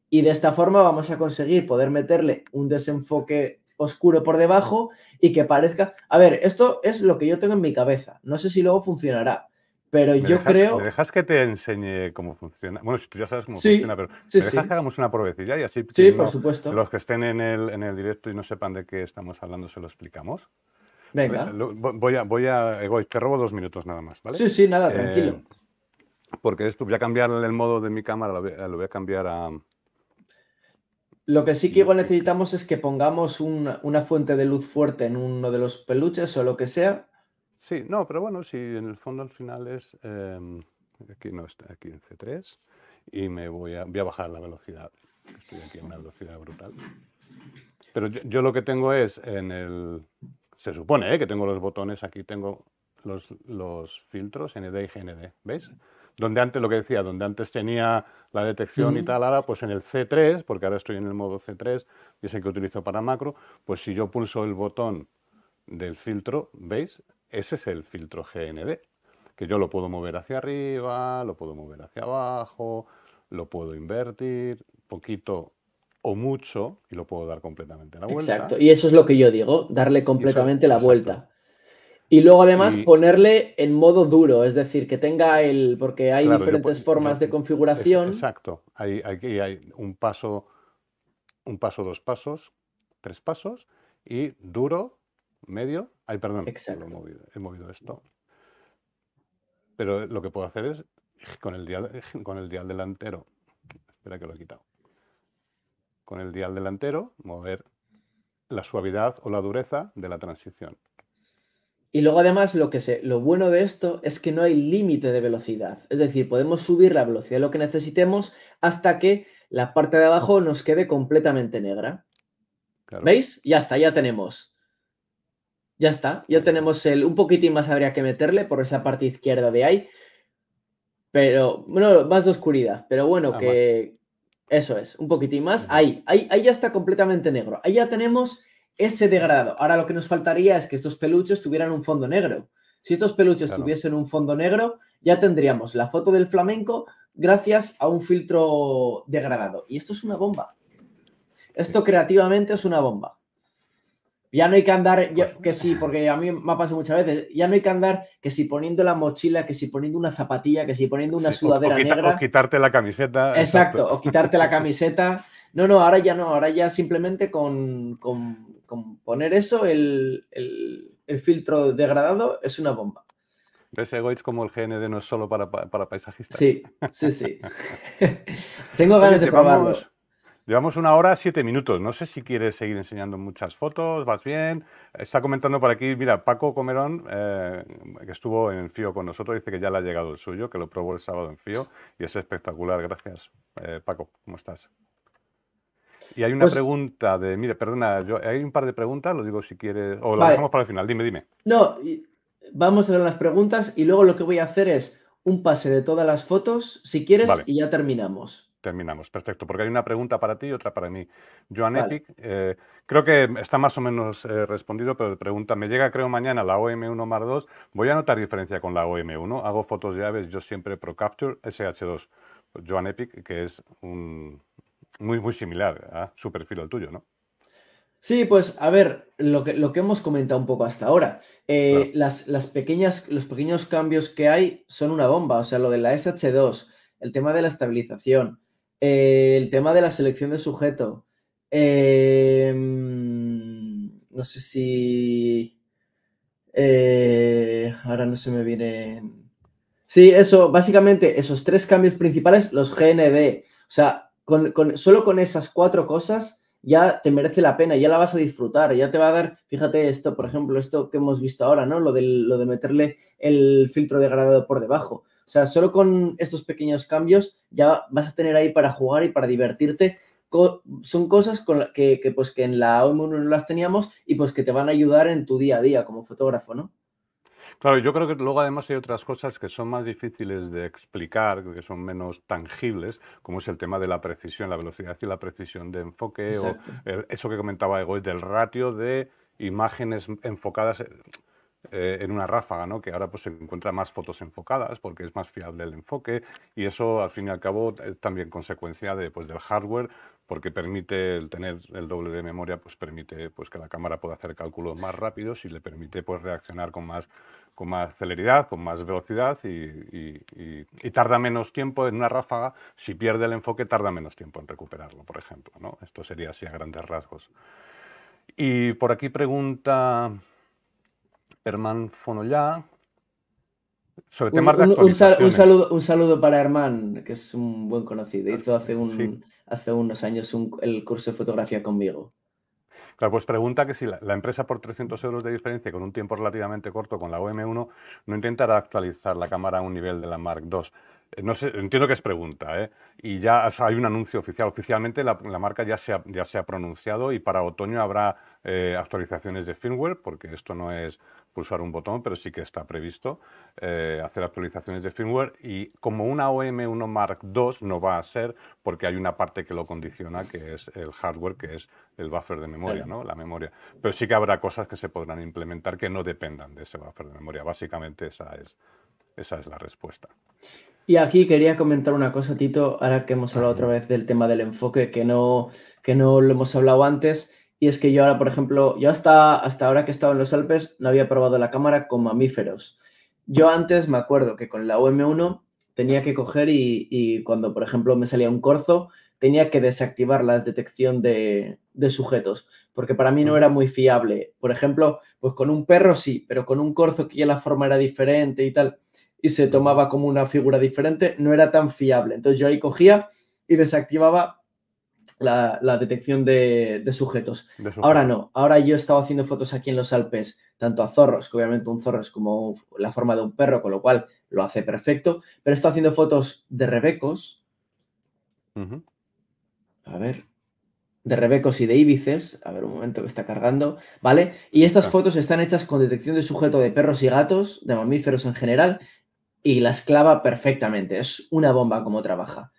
Y de esta forma vamos a conseguir poder meterle un desenfoque oscuro por debajo y que parezca... A ver, esto es lo que yo tengo en mi cabeza. No sé si luego funcionará. Pero yo creo. ¿Me dejas que te enseñe cómo funciona? Bueno, si tú ya sabes cómo funciona, pero ¿me dejas que hagamos una pruebecilla y así sí, por supuesto. los que estén en el, en el directo y no sepan de qué estamos hablando se lo explicamos? Venga. Voy a, voy a, Egoy, te robo dos minutos nada más, ¿vale? Sí, sí, nada, tranquilo. Eh, porque esto, voy a cambiar el modo de mi cámara, lo voy, a cambiar a. Lo que sí que igual necesitamos es que pongamos una fuente de luz fuerte en uno de los peluches o lo que sea Sí, no, pero bueno, si en el fondo al final es, em, aquí no está, aquí en C3, y me voy a, voy a bajar la velocidad, estoy aquí a una velocidad brutal. Pero yo, lo que tengo es en el, se supone ¿eh? que tengo los botones, aquí tengo los, los filtros ND y GND, ¿veis? Donde antes, lo que decía, donde antes tenía la detección y tal, ahora pues en el C3, porque ahora estoy en el modo C3, y es el que utilizo para macro, pues si yo pulso el botón del filtro, ¿veis? Ese es el filtro GND, que yo lo puedo mover hacia arriba, lo puedo mover hacia abajo, lo puedo invertir, poquito o mucho, y lo puedo dar completamente la vuelta. Exacto, y eso es lo que yo digo, darle completamente la vuelta. Y luego además ponerle en modo duro, es decir, que tenga el, porque hay diferentes formas de configuración. exacto, hay, aquí hay un paso, un paso, dos pasos, tres pasos, y duro, medio. Ay, perdón, he, movido, esto. Pero lo que puedo hacer es con el dial, con el dial delantero. Espera que lo he quitado. Con el dial delantero, mover la suavidad o la dureza de la transición. Y luego además lo, que se, lo bueno de esto es que no hay límite de velocidad. Es decir, podemos subir la velocidad de lo que necesitemos hasta que la parte de abajo nos quede completamente negra. ¿Veis? Ya está, ya tenemos ya está, ya tenemos el. Un poquitín más habría que meterle por esa parte izquierda de ahí. Pero, bueno, más de oscuridad. Pero bueno, ah, que. Eso es, un poquitín más. Ahí, ahí, ahí ya está completamente negro. Ahí ya tenemos ese degradado. Ahora lo que nos faltaría es que estos peluches tuvieran un fondo negro. Si estos peluches tuviesen un fondo negro, ya tendríamos la foto del flamenco gracias a un filtro degradado. Y esto es una bomba. Esto creativamente es una bomba. Ya no hay que andar, pues que sí, porque a mí me ha pasado muchas veces, ya no hay que andar que si poniendo la mochila, que si poniendo una zapatilla, que si poniendo una sudadera negra. O quitarte la camiseta. Exacto, o quitarte la camiseta. No, no, ahora ya no, ahora ya simplemente con, poner eso, el, filtro degradado es una bomba. ¿Ves, Egoitz, como el GND no es solo para, para paisajistas? Sí, sí, sí. Tengo ganas de probarlo. Llevamos una hora, siete minutos. No sé si quieres seguir enseñando muchas fotos, vas bien. Está comentando por aquí, mira, Paco Comerón, eh, que estuvo en FIO con nosotros, dice que ya le ha llegado el suyo, que lo probó el sábado en FIO y es espectacular. Gracias. Eh, Paco, ¿cómo estás? Y hay una pues pregunta de, mire, perdona, yo, hay un par de preguntas, lo digo si quieres, o lo dejamos para el final, dime, dime. No, vamos a ver las preguntas y luego lo que voy a hacer es un pase de todas las fotos, si quieres, y ya terminamos terminamos. Perfecto, porque hay una pregunta para ti y otra para mí. Joan Epic, eh, creo que está más o menos eh, respondido, pero pregunta, me llega creo mañana la OM1 Mar 2, ¿voy a notar diferencia con la OM1? Hago fotos de aves, yo siempre Pro Capture SH2. Joan Epic, que es un, muy, muy similar a su perfil al tuyo, ¿no? Sí, pues a ver, lo que, lo que hemos comentado un poco hasta ahora, eh, las, las, pequeñas, los pequeños cambios que hay son una bomba, o sea, lo de la SH2, el tema de la estabilización, eh, el tema de la selección de sujeto. Em, no sé si. Eh, ahora no se me viene. Sí, eso, básicamente, esos tres cambios principales, los GND. O sea, solo con esas cuatro cosas ya te merece la pena, ya la vas a disfrutar, ya te va a dar, fíjate esto, por ejemplo, esto que hemos visto ahora, ¿no? Lo lo de meterle el filtro degradado por debajo. O sea, solo con estos pequeños cambios ya vas a tener ahí para jugar y para divertirte. son cosas con que, pues, que en la OM1 no las teníamos y pues que te van a ayudar en tu día a día como fotógrafo, ¿no? Claro, yo creo que luego además hay otras cosas que son más difíciles de explicar, que son menos tangibles, como es el tema de la precisión, la velocidad y la precisión de enfoque, o eso que comentaba Ego, del ratio de imágenes enfocadas. Eh, en una ráfaga, ¿no? que ahora pues, se encuentra más fotos enfocadas porque es más fiable el enfoque y eso al fin y al cabo es también consecuencia de, pues, del hardware porque permite tener el doble de memoria, pues permite pues, que la cámara pueda hacer cálculos más rápidos y le permite pues, reaccionar con más, con más celeridad, con más velocidad y, y, tarda menos tiempo en una ráfaga. Si pierde el enfoque, tarda menos tiempo en recuperarlo, por ejemplo. ¿no? Esto sería así a grandes rasgos. Y por aquí pregunta Herman Fonollá. Sobre temas de un, saludo, un saludo para Herman, que es un buen conocido. Hizo hace, un, hace unos años el curso de fotografía conmigo. Claro, pues pregunta que si la, empresa por 300 euros de diferencia con un tiempo relativamente corto con la OM1 no intentará actualizar la cámara a un nivel de la Mark II. Eh, no sé, entiendo que es pregunta, ¿eh? Y ya hay un anuncio oficial. Oficialmente la, marca ya se, ha, ya se ha pronunciado y para otoño habrá eh, actualizaciones de firmware, porque esto no es pulsar un botón, pero sí que está previsto eh, hacer actualizaciones de firmware y como una OM1 Mark II no va a ser porque hay una parte que lo condiciona que es el hardware, que es el buffer de memoria, ¿no? la memoria. Pero sí que habrá cosas que se podrán implementar que no dependan de ese buffer de memoria. Básicamente esa es, esa es la respuesta. Y aquí quería comentar una cosa, Tito, ahora que hemos hablado otra vez del tema del enfoque, que no, que no lo hemos hablado antes. Y es que yo ahora, por ejemplo, yo hasta, hasta ahora que he estado en los Alpes no había probado la cámara con mamíferos. Yo antes me acuerdo que con la OM1 tenía que coger y, cuando, por ejemplo, me salía un corzo, tenía que desactivar la detección de, sujetos, porque para mí no era muy fiable. Por ejemplo, pues con un perro sí, pero con un corzo que ya la forma era diferente y tal, y se tomaba como una figura diferente, no era tan fiable. Entonces yo ahí cogía y desactivaba la, detección de, sujetos. Ahora no, ahora yo he estado haciendo fotos aquí en los Alpes, tanto a zorros, que obviamente un zorro es como la forma de un perro, con lo cual lo hace perfecto, pero he estado haciendo fotos de rebecos. A ver, de rebecos y de íbices. A ver, un momento que está cargando. ¿Vale? Y estas fotos están hechas con detección de sujeto de perros y gatos, de mamíferos en general, y las clava perfectamente. Es una bomba como trabaja.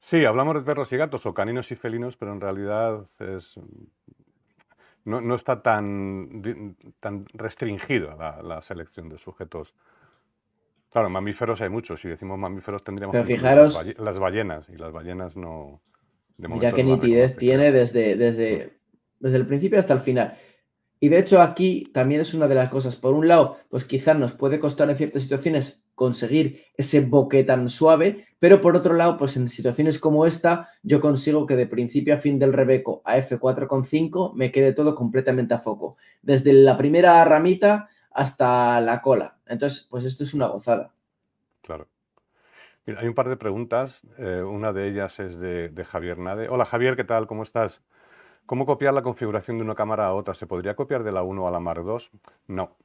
Sí, hablamos de perros y gatos o caninos y felinos, pero en realidad es, no, está tan, tan restringida la, selección de sujetos. Claro, mamíferos hay muchos. Si decimos mamíferos tendríamos que fijaros, las, ballenas y las ballenas no. mira qué nitidez tiene desde, desde desde el principio hasta el final. Y de hecho aquí también es una de las cosas, por un lado, pues quizás nos puede costar en ciertas situaciones conseguir ese boque tan suave, pero por otro lado, pues en situaciones como esta, yo consigo que de principio a fin del Rebeco a F4,5 me quede todo completamente a foco, desde la primera ramita hasta la cola. Entonces, pues esto es una gozada. Claro. hay un par de preguntas, eh, una de ellas es de, Javier Nade. Hola Javier, ¿qué tal? ¿Cómo estás? ¿Cómo copiar la configuración de una cámara a otra? ¿Se podría copiar de la 1 a la Mark II? No.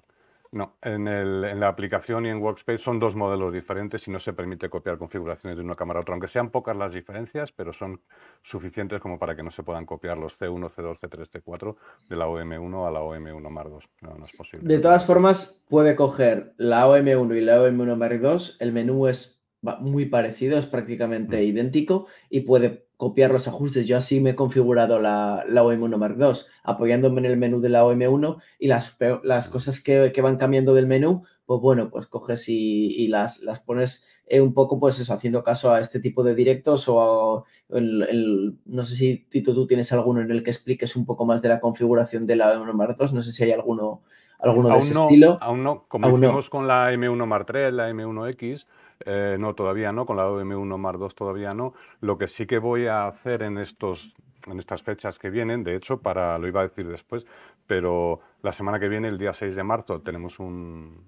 No, en, la aplicación y en Workspace son dos modelos diferentes y no se permite copiar configuraciones de una cámara a otra, aunque sean pocas las diferencias, pero son suficientes como para que no se puedan copiar los C1, C2, C3, C4 de la OM1 a la OM1 Mark II. No, no es posible. De todas formas, puede coger la OM1 y la OM1 Mark II, el menú es muy parecido, es prácticamente mm. idéntico y puede copiar los ajustes. Yo así me he configurado la, la OM1 Mark II, apoyándome en el menú de la OM1 y las, las cosas que, van cambiando del menú, pues bueno, pues coges y, las, las pones eh, un poco, pues eso, haciendo caso a este tipo de directos o el, no sé si Tito tú tienes alguno en el que expliques un poco más de la configuración de la OM1 Mark II, no sé si hay alguno, alguno de ese estilo. Aún no, como hicimos con la M1 Mark III, la M1X, eh, no, todavía no, con la OM1 Mar 2 todavía no. Lo que sí que voy a hacer en, estos, en estas fechas que vienen, de hecho, para, lo iba a decir después, pero la semana que viene, el día 6 de marzo, tenemos un,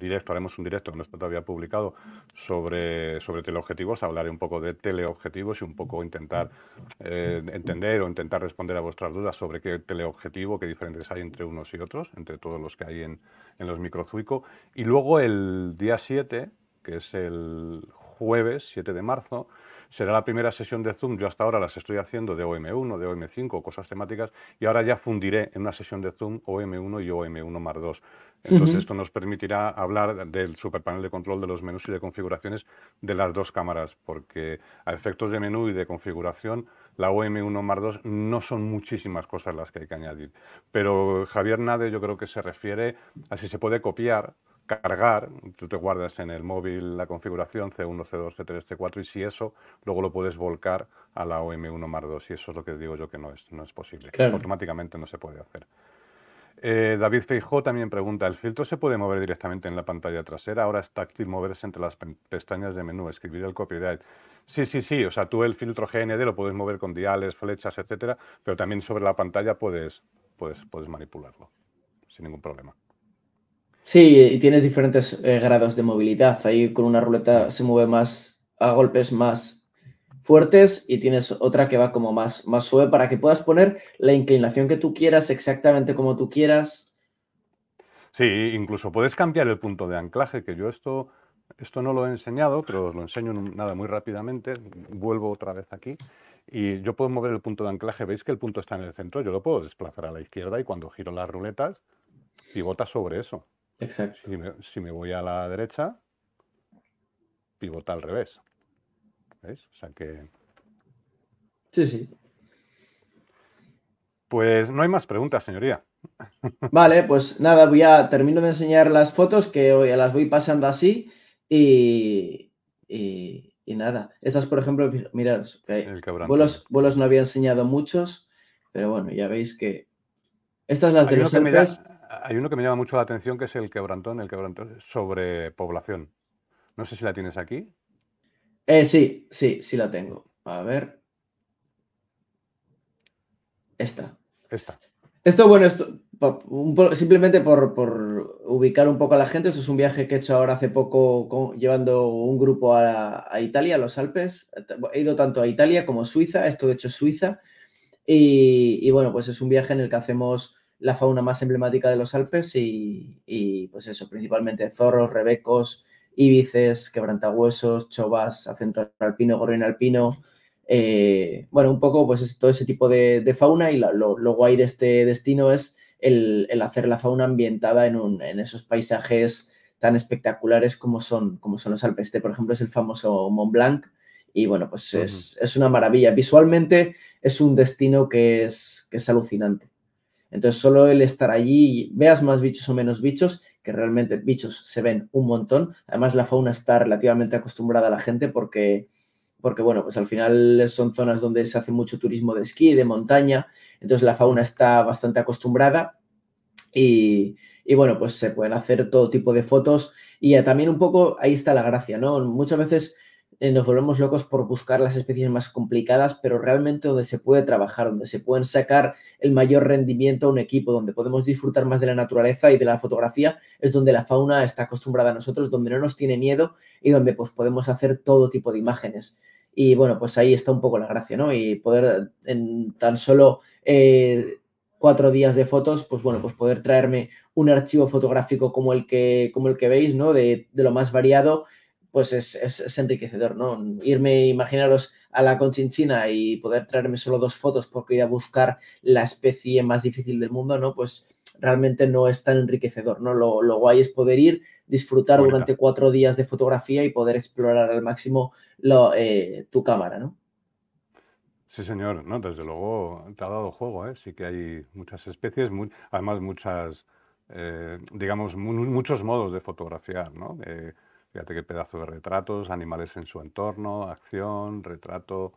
directo, haremos un directo que no está todavía publicado sobre, sobre teleobjetivos, hablaré un poco de teleobjetivos y un poco intentar eh, entender o intentar responder a vuestras dudas sobre qué teleobjetivo, qué diferencias hay entre unos y otros, entre todos los que hay en, los microzuico. Y luego el día 7, que es el jueves 7 de marzo, será la primera sesión de Zoom. Yo hasta ahora las estoy haciendo de OM1, de OM5, cosas temáticas, y ahora ya fundiré en una sesión de Zoom OM1 y OM1 más 2. Entonces, esto nos permitirá hablar del superpanel de control de los menús y de configuraciones de las dos cámaras, porque a efectos de menú y de configuración, la OM1 más 2 no son muchísimas cosas las que hay que añadir. Pero Javier Nade yo creo que se refiere a si se puede copiar cargar, tú te guardas en el móvil la configuración C1, C2, C3, C4 y si eso, luego lo puedes volcar a la OM1 Mar 2 y eso es lo que digo yo que no es, no es posible. Automáticamente no se puede hacer. Eh, David Feijó también pregunta, ¿el filtro se puede mover directamente en la pantalla trasera? Ahora es táctil moverse entre las pestañas de menú, escribir el copyright. Sí, sí, sí, o sea, tú el filtro GND lo puedes mover con diales, flechas, etcétera, pero también sobre la pantalla puedes, puedes, puedes manipularlo sin ningún problema. Sí, y tienes diferentes eh, grados de movilidad. Ahí con una ruleta se mueve más a golpes más fuertes y tienes otra que va como más, más suave para que puedas poner la inclinación que tú quieras exactamente como tú quieras. Sí, incluso puedes cambiar el punto de anclaje, que yo esto, esto no lo he enseñado, pero os lo enseño nada muy rápidamente. Vuelvo otra vez aquí. Y yo puedo mover el punto de anclaje, veis que el punto está en el centro, yo lo puedo desplazar a la izquierda y cuando giro las ruletas, pivota sobre eso. Exacto. Si me, voy a la derecha, pivota al revés. ¿Veis? O sea que. Sí, sí. Pues no hay más preguntas, señoría. Vale, pues nada, voy a termino de enseñar las fotos que hoy las voy pasando así y, y, nada. Estas, por ejemplo, mirad, vuelos, vuelos no había enseñado muchos, pero bueno, ya veis que estas las de los Alpes hay uno que me llama mucho la atención que es el quebrantón, el quebrantón sobre población. No sé si la tienes aquí. Eh, sí, sí, sí la tengo. A ver. Esta. Esta. Esto, bueno, esto, simplemente por, ubicar un poco a la gente, esto es un viaje que he hecho ahora hace poco llevando un grupo a, Italia, a los Alpes. He ido tanto a Italia como a Suiza, esto de hecho es Suiza. y, bueno, pues es un viaje en el que hacemos la fauna más emblemática de los Alpes y, pues eso, principalmente zorros, rebecos, íbices, quebrantahuesos, chovas, acento alpino, gorrión alpino. Eh, bueno, un poco pues todo ese tipo de, fauna y lo, guay de este destino es el, hacer la fauna ambientada en, en, esos paisajes tan espectaculares como son, como son los Alpes. Este, por ejemplo, es el famoso Mont Blanc y bueno, pues es, es, una maravilla. Visualmente es un destino que es, que es alucinante. Entonces, solo el estar allí, veas más bichos o menos bichos, que realmente bichos se ven un montón. Además, la fauna está relativamente acostumbrada a la gente porque, porque bueno, pues al final son zonas donde se hace mucho turismo de esquí, de montaña, entonces la fauna está bastante acostumbrada y, y bueno, pues se pueden hacer todo tipo de fotos y también un poco ahí está la gracia, ¿no? Muchas veces nos volvemos locos por buscar las especies más complicadas, pero realmente donde se puede trabajar, donde se pueden sacar el mayor rendimiento a un equipo, donde podemos disfrutar más de la naturaleza y de la fotografía, es donde la fauna está acostumbrada a nosotros, donde no nos tiene miedo y donde pues podemos hacer todo tipo de imágenes. Y bueno, pues ahí está un poco la gracia, ¿no? Y poder en tan solo eh, cuatro días de fotos, pues bueno, pues poder traerme un archivo fotográfico como el que, como el que veis, ¿no? De lo más variado pues es, enriquecedor, ¿no? Irme, imaginaros a la conchinchina y poder traerme solo dos fotos porque ir a buscar la especie más difícil del mundo, ¿no? Pues realmente no es tan enriquecedor, ¿no? Lo, lo guay es poder ir, disfrutar durante cuatro días de fotografía y poder explorar al máximo eh, tu cámara, ¿no? Sí, señor, no, desde luego te ha dado juego, ¿eh? Sí que hay muchas especies, además muchas, eh, digamos, muchos modos de fotografiar, ¿no? Fíjate qué pedazo de retratos, animales en su entorno, acción, retrato,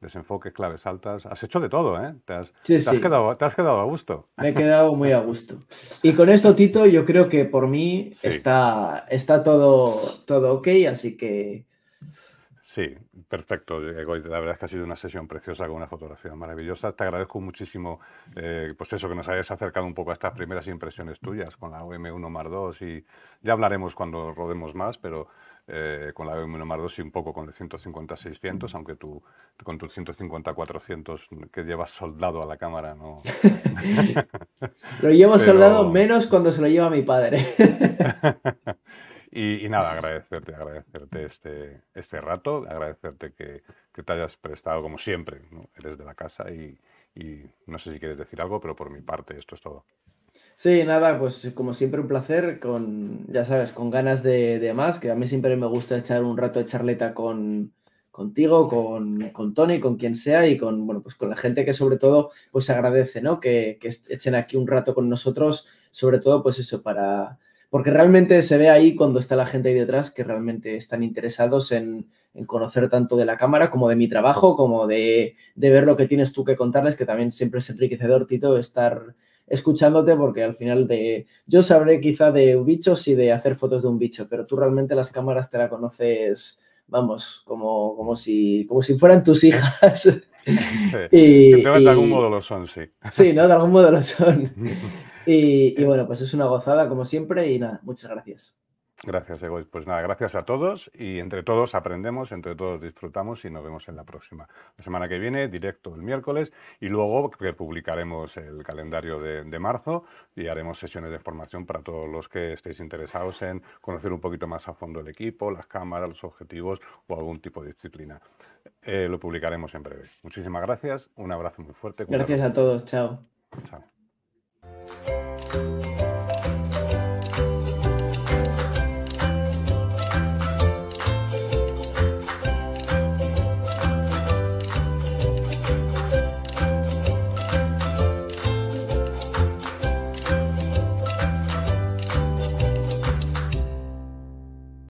desenfoque, claves altas. Has hecho de todo, ¿eh? Te has, quedado, te has quedado a gusto. Me he quedado muy a gusto. Y con esto, Tito, yo creo que por mí está, está todo, todo ok, así que Sí, perfecto. La verdad es que ha sido una sesión preciosa con una fotografía maravillosa. Te agradezco muchísimo, eh, pues eso, que nos hayas acercado un poco a estas primeras impresiones tuyas con la OM1 Mar 2 y ya hablaremos cuando rodemos más, pero eh, con la OM1 Mar 2 y un poco con el 150-600, aunque tú con tu 150-400 que llevas soldado a la cámara, ¿no? lo llevo soldado menos cuando se lo lleva mi padre. Y, nada, agradecerte, agradecerte este, este rato, agradecerte que, te hayas prestado como siempre, eres de la casa y, no sé si quieres decir algo, pero por mi parte esto es todo. Sí, nada, pues como siempre un placer, con, ya sabes, con ganas de, más, que a mí siempre me gusta echar un rato de charleta con, contigo, con, con, Tony, con quien sea y con, bueno, pues con la gente que sobre todo pues agradece, ¿no? Que, que echen aquí un rato con nosotros, sobre todo pues eso, para, porque realmente se ve ahí cuando está la gente ahí detrás que realmente están interesados en, conocer tanto de la cámara como de mi trabajo, como de, ver lo que tienes tú que contarles, que también siempre es enriquecedor, Tito, estar escuchándote porque al final de yo sabré quizá de bichos y de hacer fotos de un bicho, pero tú realmente las cámaras te la conoces, vamos, como, como, si, como si fueran tus hijas. y, de algún modo lo son, sí. Sí, ¿no? De algún modo lo son. Y, bueno, pues es una gozada como siempre y nada, muchas gracias. Gracias, Egoy. Pues nada, gracias a todos y entre todos aprendemos, entre todos disfrutamos y nos vemos en la próxima. La semana que viene, directo el miércoles y luego que publicaremos el calendario de, de, marzo y haremos sesiones de formación para todos los que estéis interesados en conocer un poquito más a fondo el equipo, las cámaras, los objetivos o algún tipo de disciplina. Eh, lo publicaremos en breve. Muchísimas gracias, un abrazo muy fuerte. Gracias a todos, chao. Chao. Bye.